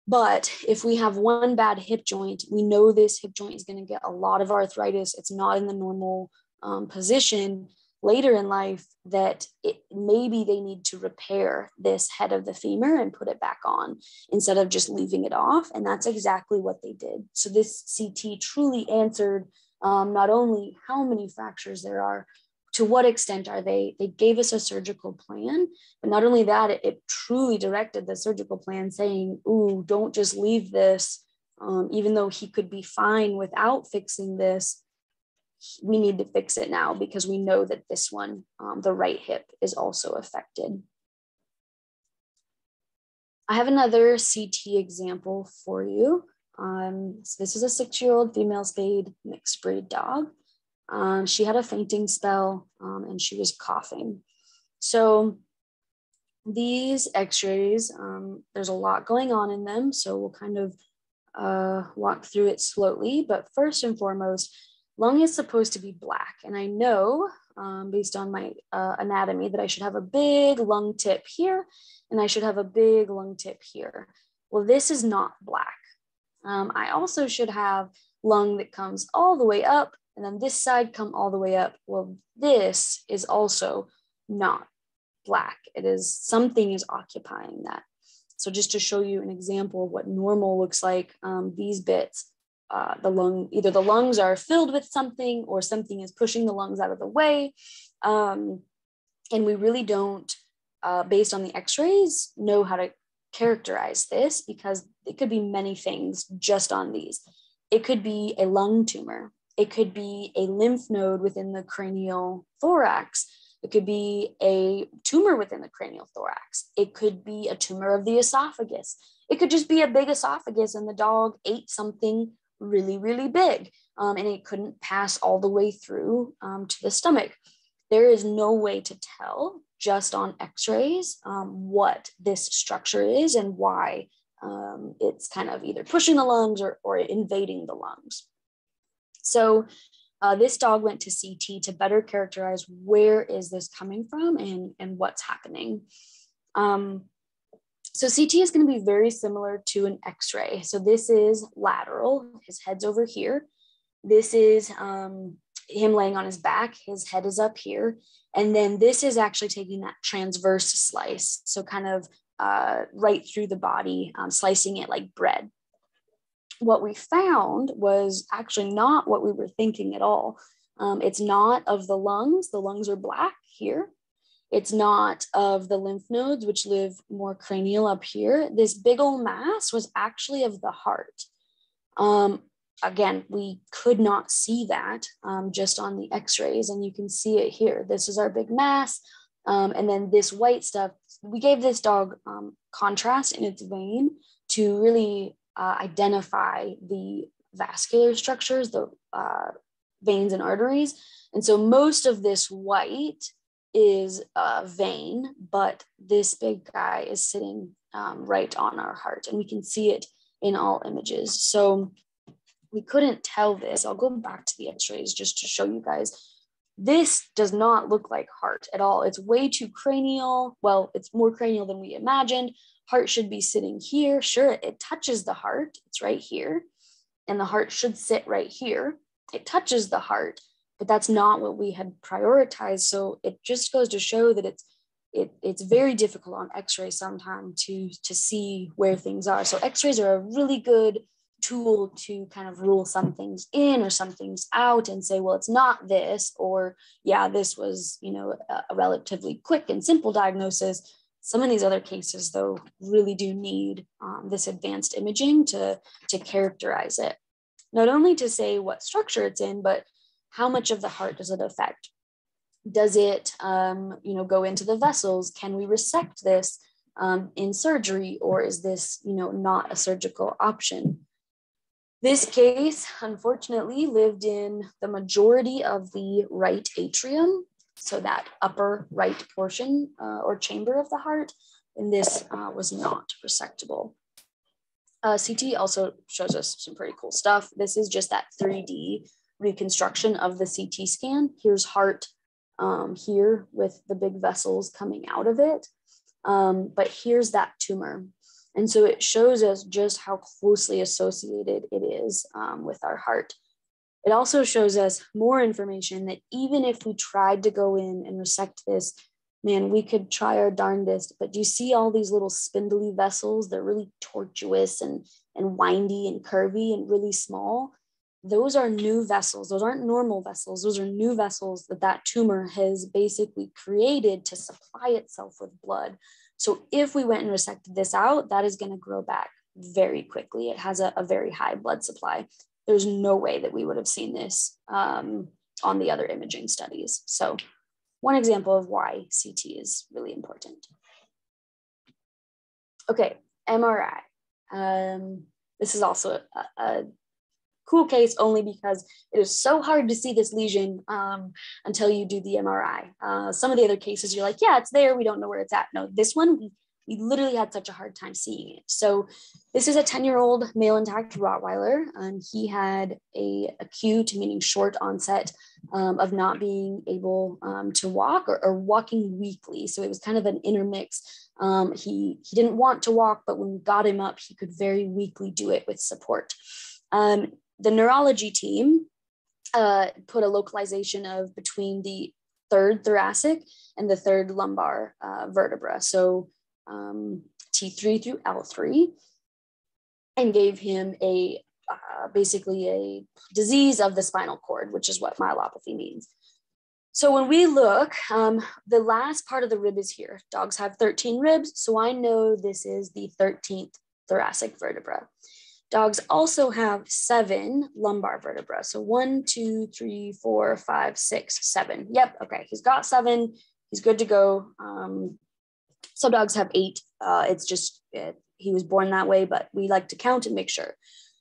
but if we have one bad hip joint we know this hip joint is going to get a lot of arthritis it's not in the normal um, position later in life that it, maybe they need to repair this head of the femur and put it back on instead of just leaving it off. And that's exactly what they did. So this CT truly answered um, not only how many fractures there are, to what extent are they? They gave us a surgical plan, but not only that, it, it truly directed the surgical plan saying, ooh, don't just leave this. Um, even though he could be fine without fixing this, we need to fix it now because we know that this one, um, the right hip, is also affected. I have another CT example for you. Um, so this is a six-year-old female spayed mixed breed dog. Um, she had a fainting spell um, and she was coughing. So these x-rays, um, there's a lot going on in them. So we'll kind of uh, walk through it slowly. But first and foremost, lung is supposed to be black. And I know um, based on my uh, anatomy that I should have a big lung tip here and I should have a big lung tip here. Well, this is not black. Um, I also should have lung that comes all the way up and then this side come all the way up. Well, this is also not black. It is something is occupying that. So just to show you an example of what normal looks like, um, these bits uh, the lung, either the lungs are filled with something or something is pushing the lungs out of the way. Um, and we really don't, uh, based on the x rays, know how to characterize this because it could be many things just on these. It could be a lung tumor, it could be a lymph node within the cranial thorax. It could be a tumor within the cranial thorax. It could be a tumor of the esophagus. It could just be a big esophagus and the dog ate something really, really big. Um, and it couldn't pass all the way through um, to the stomach. there is no way to tell just on x-rays um, what this structure is and why um, it's kind of either pushing the lungs or, or invading the lungs. So uh, this dog went to CT to better characterize where is this coming from and, and what's happening. Um, so CT is going to be very similar to an X-ray. So this is lateral, his head's over here. This is um, him laying on his back, his head is up here. And then this is actually taking that transverse slice. So kind of uh, right through the body, um, slicing it like bread. What we found was actually not what we were thinking at all. Um, it's not of the lungs, the lungs are black here. It's not of the lymph nodes, which live more cranial up here. This big old mass was actually of the heart. Um, again, we could not see that um, just on the x-rays and you can see it here. This is our big mass. Um, and then this white stuff, we gave this dog um, contrast in its vein to really uh, identify the vascular structures, the uh, veins and arteries. And so most of this white is a vein, but this big guy is sitting um, right on our heart and we can see it in all images. So we couldn't tell this. I'll go back to the x-rays just to show you guys this does not look like heart at all. It's way too cranial. Well, it's more cranial than we imagined. Heart should be sitting here. Sure, it touches the heart. It's right here. And the heart should sit right here. It touches the heart, but that's not what we had prioritized. So it just goes to show that it's it, it's very difficult on x-ray sometimes to to see where things are. So x-rays are a really good tool to kind of rule some things in or some things out and say well it's not this or yeah this was you know a, relatively quick and simple diagnosis some of these other cases though really do need um, this advanced imaging to to characterize it. Not only to say what structure it's in but how much of the heart does it affect? Does it um, you know go into the vessels? Can we resect this um, in surgery or is this you know not a surgical option? This case, unfortunately, lived in the majority of the right atrium, so that upper right portion uh, or chamber of the heart, and this uh, was not resectable. Uh, CT also shows us some pretty cool stuff. This is just that 3D reconstruction of the CT scan. Here's heart um, here with the big vessels coming out of it. Um, but here's that tumor. And so it shows us just how closely associated it is um, with our heart. It also shows us more information that even if we tried to go in and resect this, man, we could try our darndest. But do you see all these little spindly vessels? They're really tortuous and, and windy and curvy and really small. Those are new vessels. Those aren't normal vessels. Those are new vessels that that tumor has basically created to supply itself with blood. So if we went and resected this out, that is going to grow back very quickly. It has a, a, very high blood supply. There's no way that we would have seen this um, on the other imaging studies. So one example of why CT is really important. Okay, MRI. Um, this is also a, a cool case only because it is so hard to see this lesion um, until you do the MRI. Uh, some of the other cases, you're like, yeah, it's there. We don't know where it's at. No, this one, we, we literally had such a hard time seeing it. So this is a 10 year old male intact Rottweiler. He had a acute, meaning short onset um, of not being able um, to walk or, or, walking weakly. So it was kind of an intermix. Um, he, he didn't want to walk, but when we got him up, he could very weakly do it with support. Um, the neurology team uh, put a localization of between the third thoracic and the third lumbar uh, vertebra. So um, T3 through L3 and gave him a uh, basically a disease of the spinal cord, which is what myelopathy means. So when we look, um, the last part of the rib is here. Dogs have 13 ribs, so I know this is the 13th thoracic vertebra. Dogs also have seven lumbar vertebrae. So one, two, three, four, five, six, seven. Yep. Okay. He's got seven. He's good to go. Um, some dogs have eight. Uh, it's just it, he was born that way, but we like to count and make sure.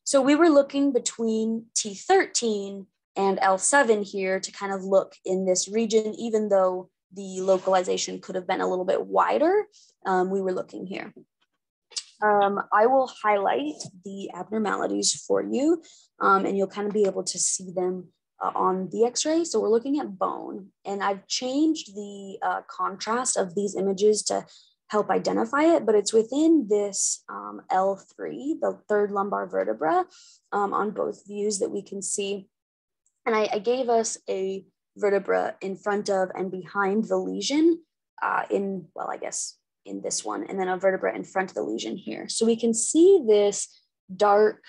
So we were looking between T13 and L7 here to kind of look in this region, even though the localization could have been a little bit wider, um, we were looking here. Um, I will highlight the abnormalities for you um, and you'll kind of be able to see them uh, on the x-ray. So we're looking at bone and I've changed the uh, contrast of these images to help identify it, but it's within this um, L3, the third lumbar vertebra um, on both views that we can see. And I, I, gave us a vertebra in front of and behind the lesion uh, in, well, I guess in this one, and then a vertebra in front of the lesion here. So we can see this dark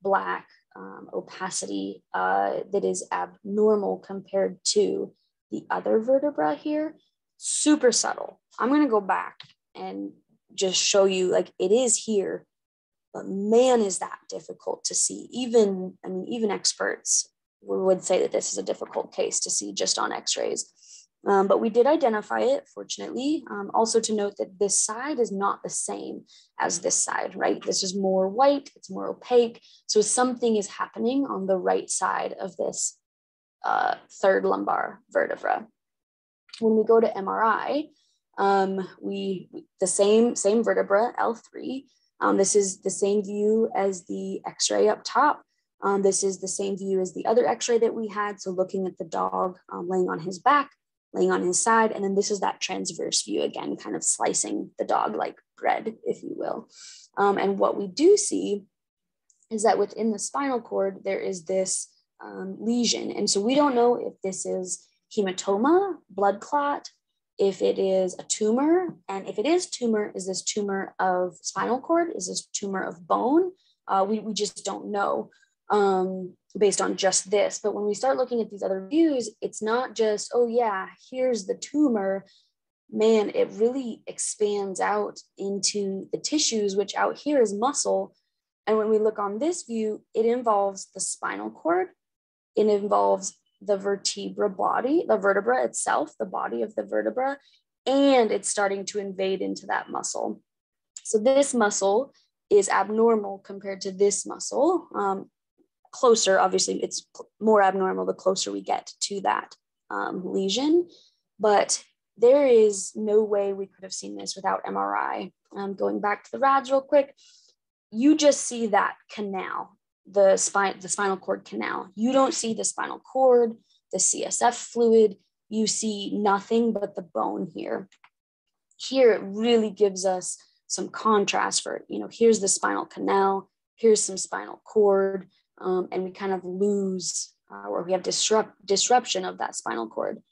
black um, opacity uh, that is abnormal compared to the other vertebra here. Super subtle. I'm gonna go back and just show you like it is here, but man, is that difficult to see. Even, I mean, even experts would say that this is a difficult case to see just on x-rays. Um, but we did identify it, fortunately. Um, also to note that this side is not the same as this side, right? This is more white, it's more opaque. So something is happening on the right side of this uh, third lumbar vertebra. When we go to MRI, um, we the same same vertebra L3. Um, this is the same view as the X-ray up top. Um, this is the same view as the other X-ray that we had. So looking at the dog um, laying on his back, laying on his side, and then this is that transverse view again, kind of slicing the dog like bread, if you will. Um, and what we do see is that within the spinal cord there is this um, lesion, and so we don't know if this is hematoma, blood clot, if it is a tumor, and if it is tumor, is this tumor of spinal cord? Is this tumor of bone? Uh, we, we just don't know um, based on just this. But when we start looking at these other views, it's not just, oh yeah, here's the tumor. Man, it really expands out into the tissues, which out here is muscle. And when we look on this view, it involves the spinal cord, it involves the vertebra body, the vertebra itself, the body of the vertebra, and it's starting to invade into that muscle. So this muscle is abnormal compared to this muscle. Um, closer, obviously, it's more abnormal the closer we get to that um, lesion, but there is no way we could have seen this without MRI. Um, going back to the RADS real quick, you just see that canal the spine, the spinal cord canal. You don't see the spinal cord, the CSF fluid. You see nothing but the bone here. Here, it really gives us some contrast for, you know, here's the spinal canal, here's some spinal cord, um, and we kind of lose uh, or we have disrupt disruption of that spinal cord.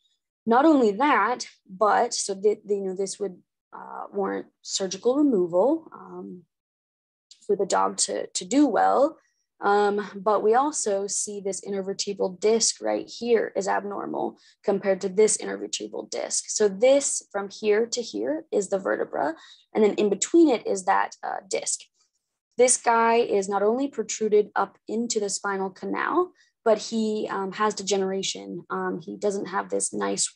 Not only that, but so that you know this would uh, warrant surgical removal um, for the dog to to do well. Um, but we also see this intervertebral disc right here is abnormal compared to this intervertebral disc. So this from here to here is the vertebra, and then in between it is that uh, disc. This guy is not only protruded up into the spinal canal, but he um, has degeneration. Um, he doesn't have this nice,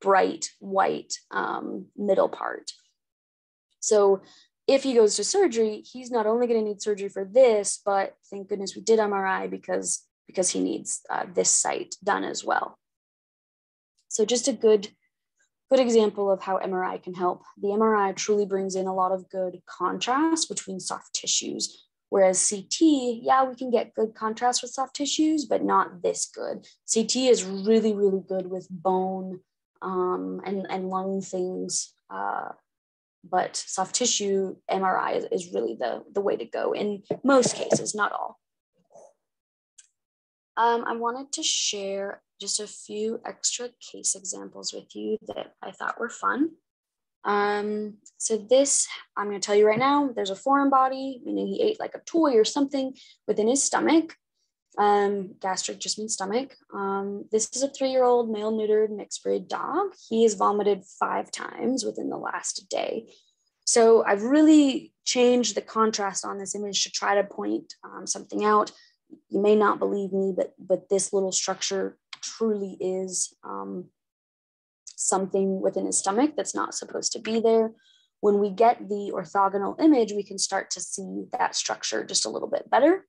bright white um, middle part. So if he goes to surgery, he's not only going to need surgery for this, but thank goodness we did MRI because because he needs uh, this site done as well. So just a good good example of how MRI can help. The MRI truly brings in a lot of good contrast between soft tissues, whereas CT, yeah, we can get good contrast with soft tissues, but not this good. CT is really, really good with bone um, and, and lung things uh, but soft tissue MRI is, is really the, the way to go in most cases, not all. Um, I wanted to share just a few extra case examples with you that I thought were fun. Um, so this, I'm gonna tell you right now, there's a foreign body, meaning he ate like a toy or something within his stomach. Um, gastric just means stomach. Um, this is a three-year-old male neutered mixed breed dog. He has vomited five times within the last day. So I've really changed the contrast on this image to try to point um, something out. You may not believe me, but but this little structure truly is um, something within his stomach that's not supposed to be there. When we get the orthogonal image, we can start to see that structure just a little bit better.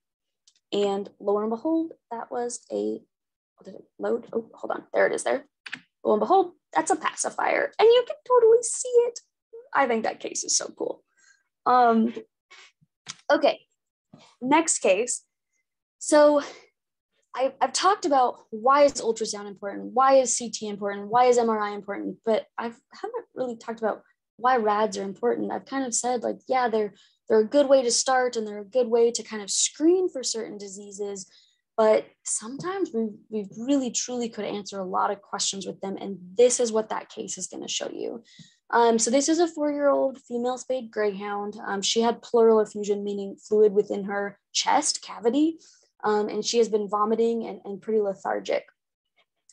And lo and behold, that was a did it load? Oh, hold on. There it is there. Lo and behold, that's a pacifier. And you can totally see it. I think that case is so cool. Um, okay, next case. So I, have talked about why is ultrasound important, why is CT important, why is MRI important, but I haven't really talked about why RADs are important. I've kind of said like, yeah, they're they're a good way to start and they're a good way to kind of screen for certain diseases, but sometimes we we really truly could answer a lot of questions with them, and this is what that case is going to show you. Um, so this is a four-year-old female spayed greyhound. Um, she had pleural effusion, meaning fluid within her chest cavity um, and she has been vomiting and, and pretty lethargic.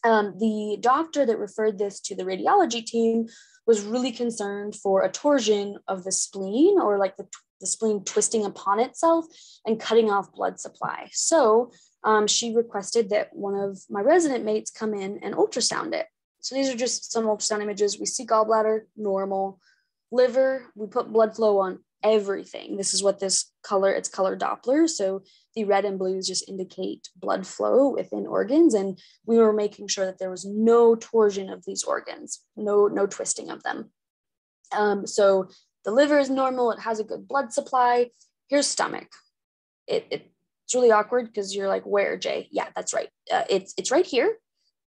Um, the doctor that referred this to the radiology team was really concerned for a torsion of the spleen or like the, the spleen twisting upon itself and cutting off blood supply. So um, she requested that one of my resident mates come in and ultrasound it. So these are just some ultrasound images. We see gallbladder, normal. Liver, we put blood flow on everything. This is what this color, it's color Doppler. So the red and blues just indicate blood flow within organs. And we were making sure that there was no torsion of these organs, no, no twisting of them. Um, so the liver is normal, it has a good blood supply. Here's stomach. It, it it's really awkward because you're like, where, Jay? Yeah, that's right. Uh, it's, it's right here.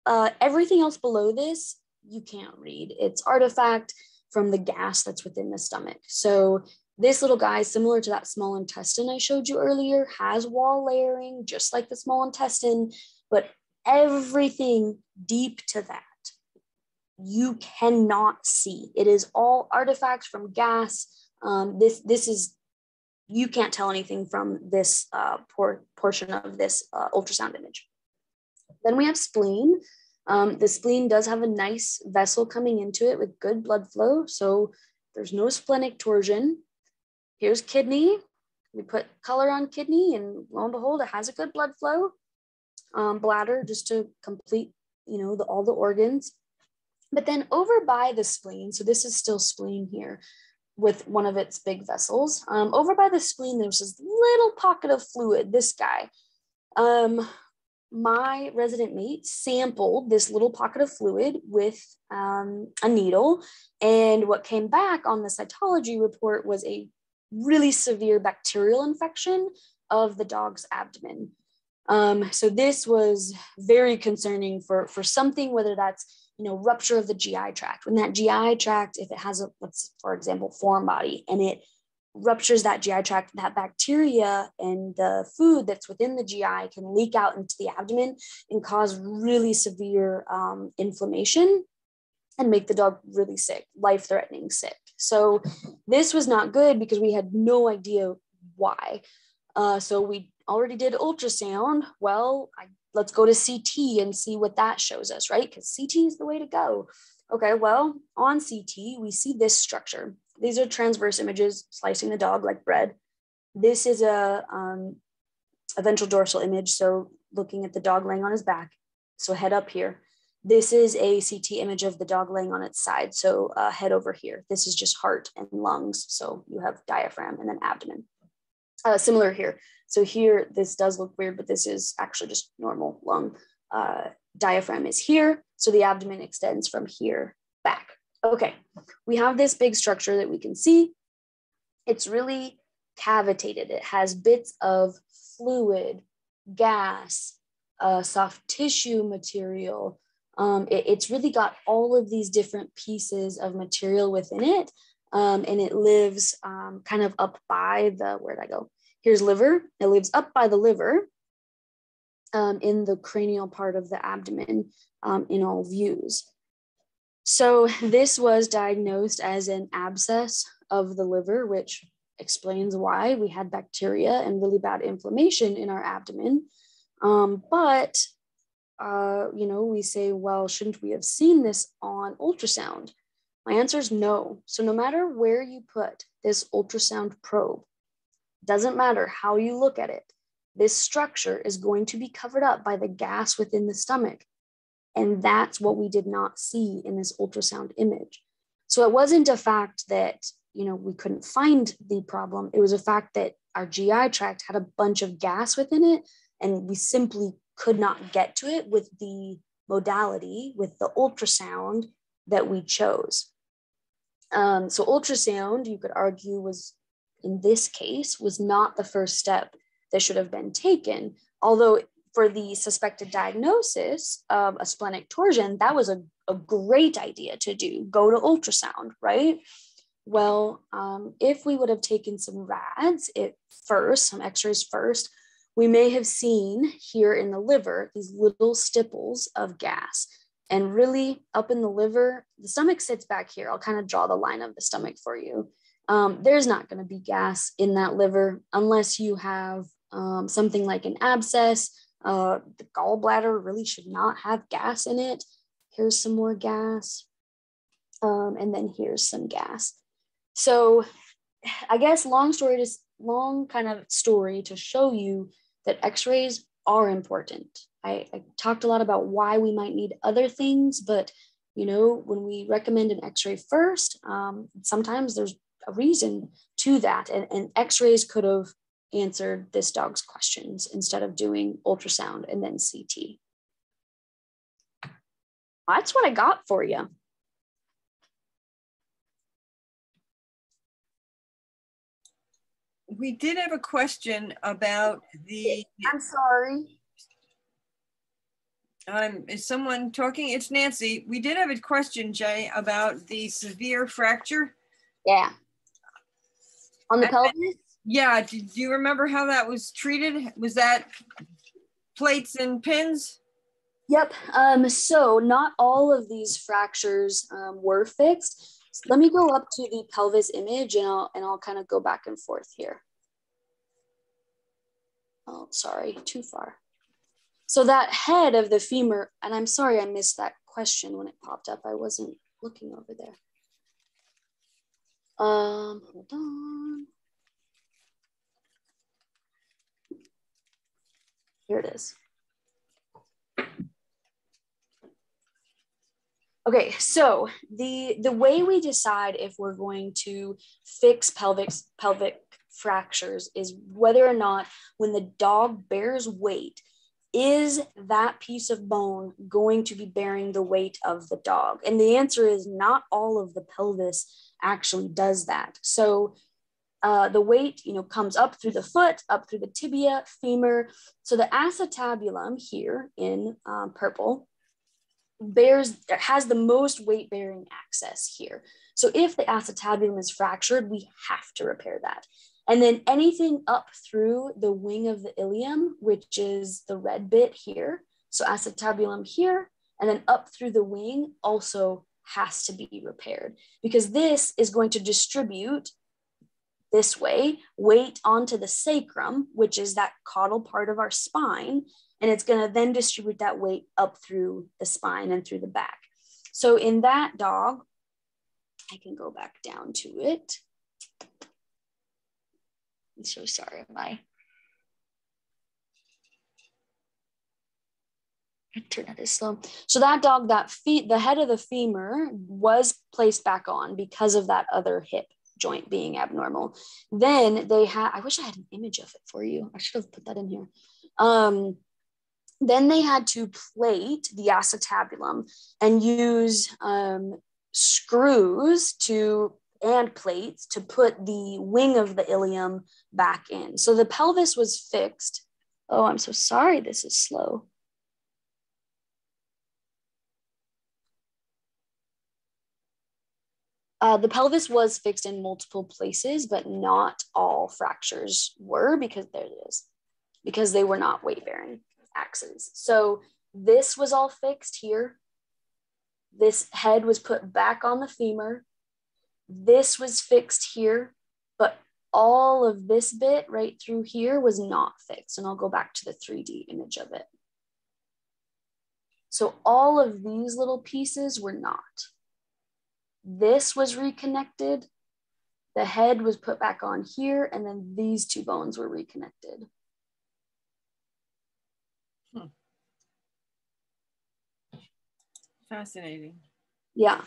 Uh, everything else below this, you can't read. It's artifact from the gas that's within the stomach. So this little guy, similar to that small intestine I showed you earlier, has wall layering, just like the small intestine, but everything deep to that you cannot see. It is all artifacts from gas. Um, this this is you can't tell anything from this uh, por- portion of this uh, ultrasound image. Then we have spleen. Um, the spleen does have a nice vessel coming into it with good blood flow, so there's no splenic torsion here's kidney. We put color on kidney and lo and behold, it has a good blood flow. Um, bladder just to complete, you know, the, all the organs. But then over by the spleen, so this is still spleen here with one of its big vessels. Um, over by the spleen, there's this little pocket of fluid, this guy. Um, my resident mate sampled this little pocket of fluid with um, a needle. And what came back on the cytology report was a really severe bacterial infection of the dog's abdomen. Um, so this was very concerning for, for something, whether that's, you know, rupture of the GI tract. When that GI tract, if it has a, let's, for example, foreign body and it ruptures that GI tract, that bacteria and the food that's within the GI can leak out into the abdomen and cause really severe um, inflammation and make the dog really sick, life threatening sick. So this was not good because we had no idea why. Uh, so we already did ultrasound. Well, I, let's go to CT and see what that shows us, right? Because CT is the way to go. Okay, well, on CT, we see this structure. These are transverse images slicing the dog like bread. This is a, um, a ventral dorsal image. So looking at the dog laying on his back. So head up here. This is a CT image of the dog laying on its side. So uh, head over here. This is just heart and lungs. So you have diaphragm and then abdomen. Uh, similar here. So here, this does look weird, but this is actually just normal lung. Uh, diaphragm is here. So the abdomen extends from here back. Okay, we have this big structure that we can see. It's really cavitated. It has bits of fluid, gas, uh, soft tissue material, um, it, it's really got all of these different pieces of material within it. Um, and it lives um, kind of up by the, where'd I go? Here's liver. It lives up by the liver um, in the cranial part of the abdomen um, in all views. So this was diagnosed as an abscess of the liver, which explains why we had bacteria and really bad inflammation in our abdomen. Um, but uh, you know, we say, well, shouldn't we have seen this on ultrasound? My answer is no. So no matter where you put this ultrasound probe, doesn't matter how you look at it, this structure is going to be covered up by the gas within the stomach. And that's what we did not see in this ultrasound image. So it wasn't a fact that, you know, we couldn't find the problem. It was a fact that our GI tract had a bunch of gas within it and we simply could not get to it with the modality, with the ultrasound that we chose. Um, so ultrasound, you could argue, was in this case, was not the first step that should have been taken. Although for the suspected diagnosis of a splenic torsion, that was a, a great idea to do. Go to ultrasound, right? Well, um, if we would have taken some rads it first, some x-rays first, we may have seen here in the liver these little stipples of gas. And really up in the liver, the stomach sits back here. I'll kind of draw the line of the stomach for you. Um, there's not going to be gas in that liver unless you have um, something like an abscess. Uh, the gallbladder really should not have gas in it. Here's some more gas. Um, and then here's some gas. So I guess long story to long kind of story to show you that x-rays are important. I, I talked a lot about why we might need other things, but you know, when we recommend an x-ray first, um, sometimes there's a reason to that. And, and x-rays could have answered this dog's questions instead of doing ultrasound and then CT. That's what I got for you. We did have a question about the, I'm sorry. um, is someone talking? It's Nancy. We did have a question, Jay, about the severe fracture. Yeah. On the I- pelvis? Yeah, do do you remember how that was treated? Was that plates and pins? Yep. Um, so not all of these fractures um, were fixed. Let me go up to the pelvis image and I'll and I'll kind of go back and forth here. Oh, sorry, too far. So that head of the femur, and I'm sorry I missed that question when it popped up. I wasn't looking over there. Um, hold on. Here it is. Okay, so the the way we decide if we're going to fix pelvic pelvic fractures is whether or not when the dog bears weight is that piece of bone going to be bearing the weight of the dog? And the answer is not all of the pelvis actually does that. So uh, the weight, you know, comes up through the foot, up through the tibia, femur. So the acetabulum here in um, purple bears has the most weight bearing axis here. So if the acetabulum is fractured, we have to repair that. And then anything up through the wing of the ilium, which is the red bit here. So acetabulum here, and then up through the wing also has to be repaired because this is going to distribute this way, weight onto the sacrum, which is that caudal part of our spine, and it's going to then distribute that weight up through the spine and through the back. So in that dog, I can go back down to it. I'm so sorry, my internet is slow. So that dog, that feet, the head of the femur was placed back on because of that other hip joint being abnormal. Then they had, I wish I had an image of it for you. I should have put that in here. Um, then they had to plate the acetabulum and use um, screws to and plates to put the wing of the ilium back in. So the pelvis was fixed. Oh, I'm so sorry. This is slow. Uh, the pelvis was fixed in multiple places, but not all fractures were because there it is, because they were not weight bearing axes. So this was all fixed here. This head was put back on the femur. This was fixed here, but all of this bit right through here was not fixed. And I'll go back to the 3D image of it. So all of these little pieces were not. This was reconnected. The head was put back on here, and then these two bones were reconnected. Fascinating. Yeah.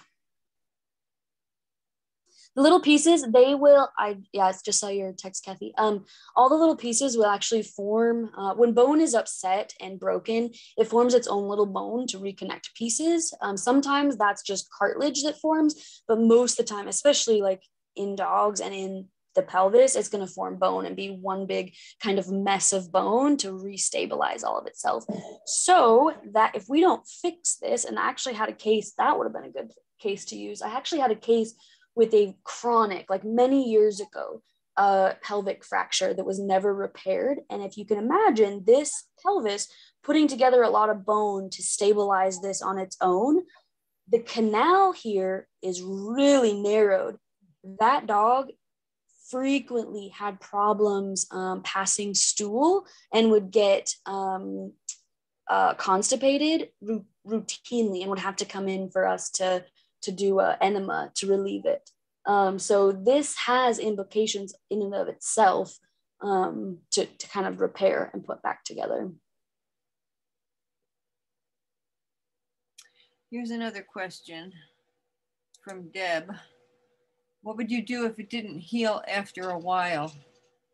The little pieces they will i yeah just saw your text kathy. Um all the little pieces will actually form uh, when bone is upset and broken it forms its own little bone to reconnect pieces. Um, sometimes that's just cartilage that forms but most of the time especially like in dogs and in the pelvis it's going to form bone and be one big kind of mess of bone to restabilize all of itself. So that if we don't fix this and I actually had a case that would have been a good case to use. I actually had a case with a chronic, like many years ago, pelvic fracture that was never repaired. And if you can imagine this pelvis putting together a lot of bone to stabilize this on its own, the canal here is really narrowed. That dog frequently had problems um, passing stool and would get um, uh, constipated routinely and would have to come in for us to to do a enema to relieve it. Um, so this has implications in and of itself um, to, to kind of repair and put back together. Here's another question from Deb. What would you do if it didn't heal after a while?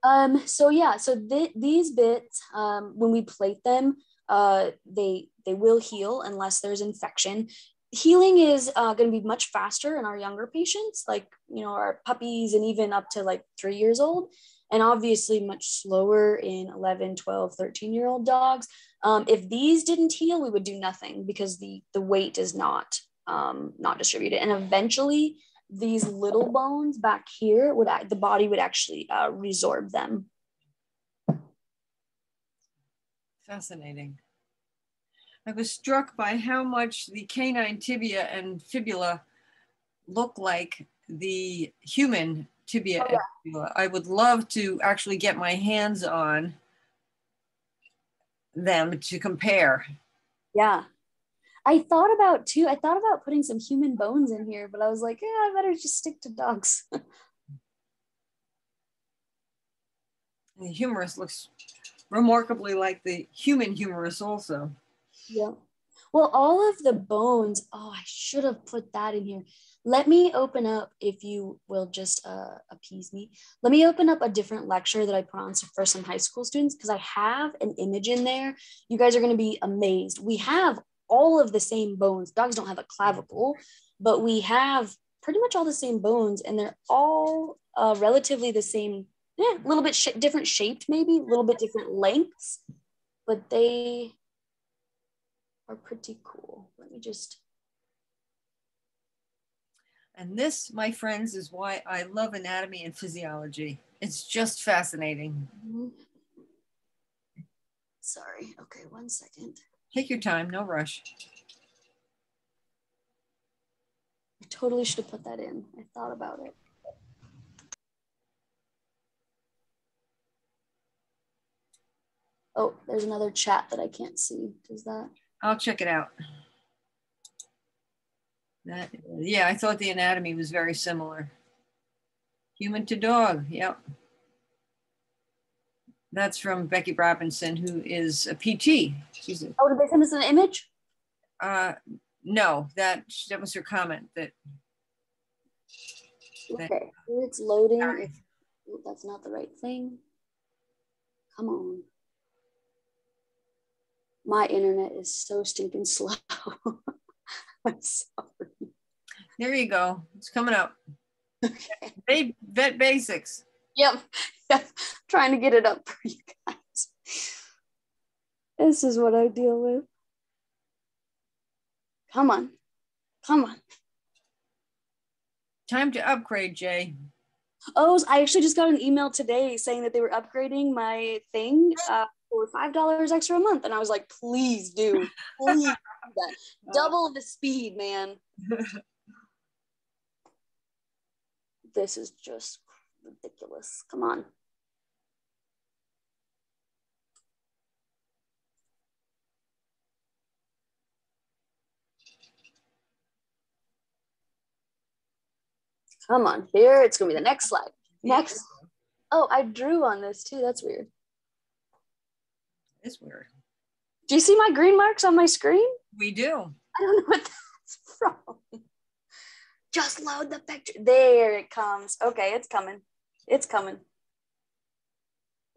Um, so yeah, so th- these bits, um, when we plate them, uh, they they will heal unless there's infection healing is uh, going to be much faster in our younger patients like you know our puppies and even up to like three years old and obviously much slower in 11 12 13 year old dogs. Um, if these didn't heal we would do nothing because the the weight is not um, not distributed. And eventually these little bones back here would the body would actually uh, resorb them. Fascinating I was struck by how much the canine tibia and fibula look like the human tibia oh, yeah. and fibula. I would love to actually get my hands on them to compare. Yeah. I thought about too, I thought about putting some human bones in here, but I was like, yeah, I better just stick to dogs. the humerus looks remarkably like the human humerus also. Yeah. Well, all of the bones, oh, I should have put that in here. Let me open up, if you will just uh, appease me, let me open up a different lecture that I put on for some high school students because I have an image in there. You guys are going to be amazed. We have all of the same bones. Dogs don't have a clavicle, but we have pretty much all the same bones, and they're all uh, relatively the same, yeah, a little bit sh- different shaped, maybe a little bit different lengths, but they are pretty cool. Let me just. And this, my friends, is why I love anatomy and physiology. It's just fascinating. Mm-hmm. Sorry. Okay, one second. Take your time, no rush. I totally should have put that in. I thought about it. Oh, there's another chat that I can't see. Does that? I'll check it out. That, yeah, I thought the anatomy was very similar. Human to dog, yep. That's from Becky Robinson, who is a PT. She's a, oh, did they send us an image? Uh, no, that that was her comment. That. that okay, it's loading. If, that's not the right thing. Come on my internet is so stinking slow. I'm sorry. There you go. It's coming up. Okay. Vet basics. Yep. yep. Trying to get it up for you guys. This is what I deal with. Come on. Come on. Time to upgrade, Jay. Oh, I actually just got an email today saying that they were upgrading my thing. Uh, for five dollars extra a month. And i was like please do please do that. Oh. double the speed man. This is just ridiculous. Come on. Come on here it's gonna be the next slide. Next. Oh i drew on this too. That's weird is weird. Do you see my green marks on my screen? We do. I don't know what that's from. Just load the picture. There it comes. Okay, it's coming. It's coming.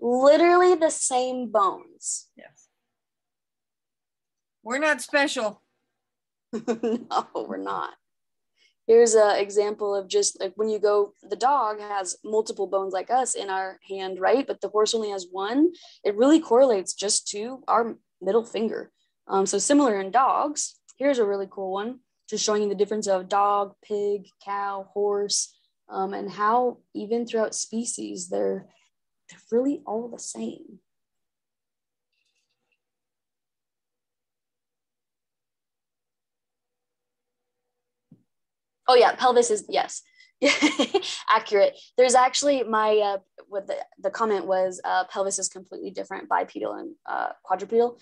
Literally the same bones. Yes. We're not special. no, we're not. Here's an example of just like when you go, the dog has multiple bones like us in our hand, right? But the horse only has one. It really correlates just to our middle finger. Um, so similar in dogs. Here's a really cool one, just showing you the difference of dog, pig, cow, horse, um, and how even throughout species, they're, they're really all the same. Oh yeah, pelvis is yes, accurate. There's actually my uh, what the the comment was uh, pelvis is completely different bipedal and uh, quadrupedal.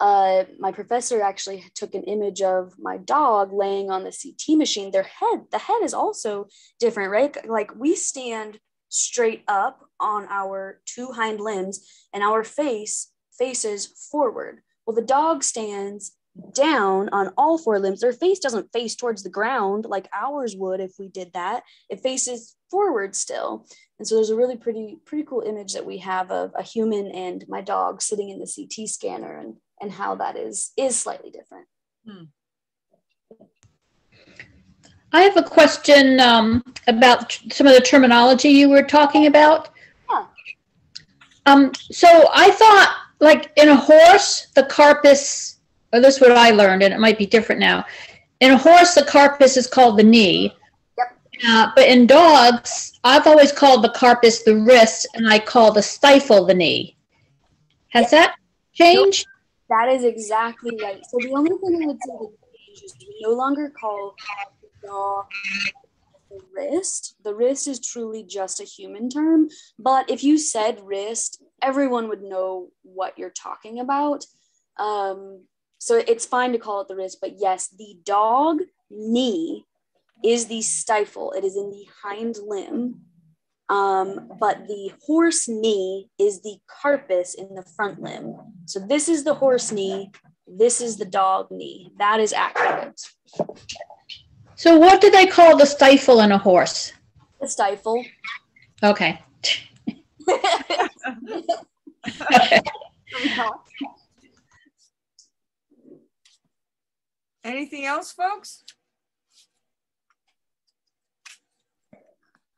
Uh, my professor actually took an image of my dog laying on the CT machine. Their head, the head is also different, right? Like we stand straight up on our two hind limbs, and our face faces forward. Well, the dog stands down on all four limbs. Their face doesn't face towards the ground like ours would if we did that. It faces forward still. And so there's a really pretty pretty cool image that we have of a human and my dog sitting in the CT scanner and and how that is is slightly different. Hmm. I have a question um, about some of the terminology you were talking about. Yeah. Um, so I thought, like in a horse, the carpus or this is what I learned, and it might be different now. In a horse, the carpus is called the knee. Yep. Uh, but in dogs, I've always called the carpus the wrist, and I call the stifle the knee. Has that changed? Nope. That is exactly right. So the only thing I would say that changed is we no longer call the dog the wrist. The wrist is truly just a human term. But if you said wrist, everyone would know what you're talking about. Um, so it's fine to call it the wrist, but yes, the dog knee is the stifle. It is in the hind limb. Um, but the horse knee is the carpus in the front limb. So this is the horse knee. This is the dog knee. That is accurate. So what do they call the stifle in a horse? The stifle. Okay. okay. Anything else, folks?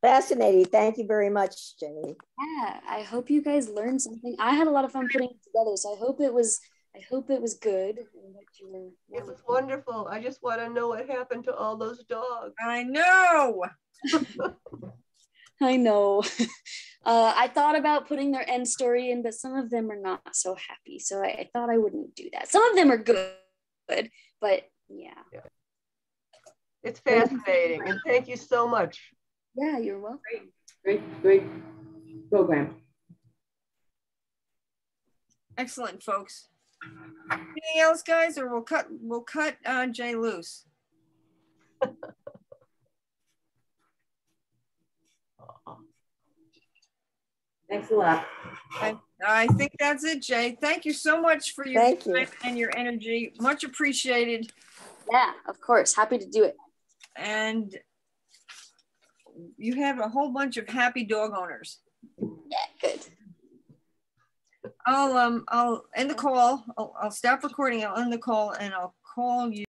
Fascinating. Thank you very much, Jenny. Yeah, I hope you guys learned something. I had a lot of fun putting it together, so I hope it was I hope it was good. It was wonderful. I just want to know what happened to all those dogs. I know. I know. Uh, I thought about putting their end story in, but some of them are not so happy. So I, I thought I wouldn't do that. Some of them are good, but yeah. yeah. It's fascinating. And thank you so much. Yeah, you're welcome. Great, great, great program. Excellent, folks. Anything else, guys, or we'll cut we'll cut uh, Jay loose. Thanks a lot. I, I think that's it, Jay. Thank you so much for your Thank time you. and your energy. Much appreciated. Yeah, of course. Happy to do it. And you have a whole bunch of happy dog owners. Yeah, good. I'll um I'll end the call. I'll, I'll stop recording. I'll end the call and I'll call you.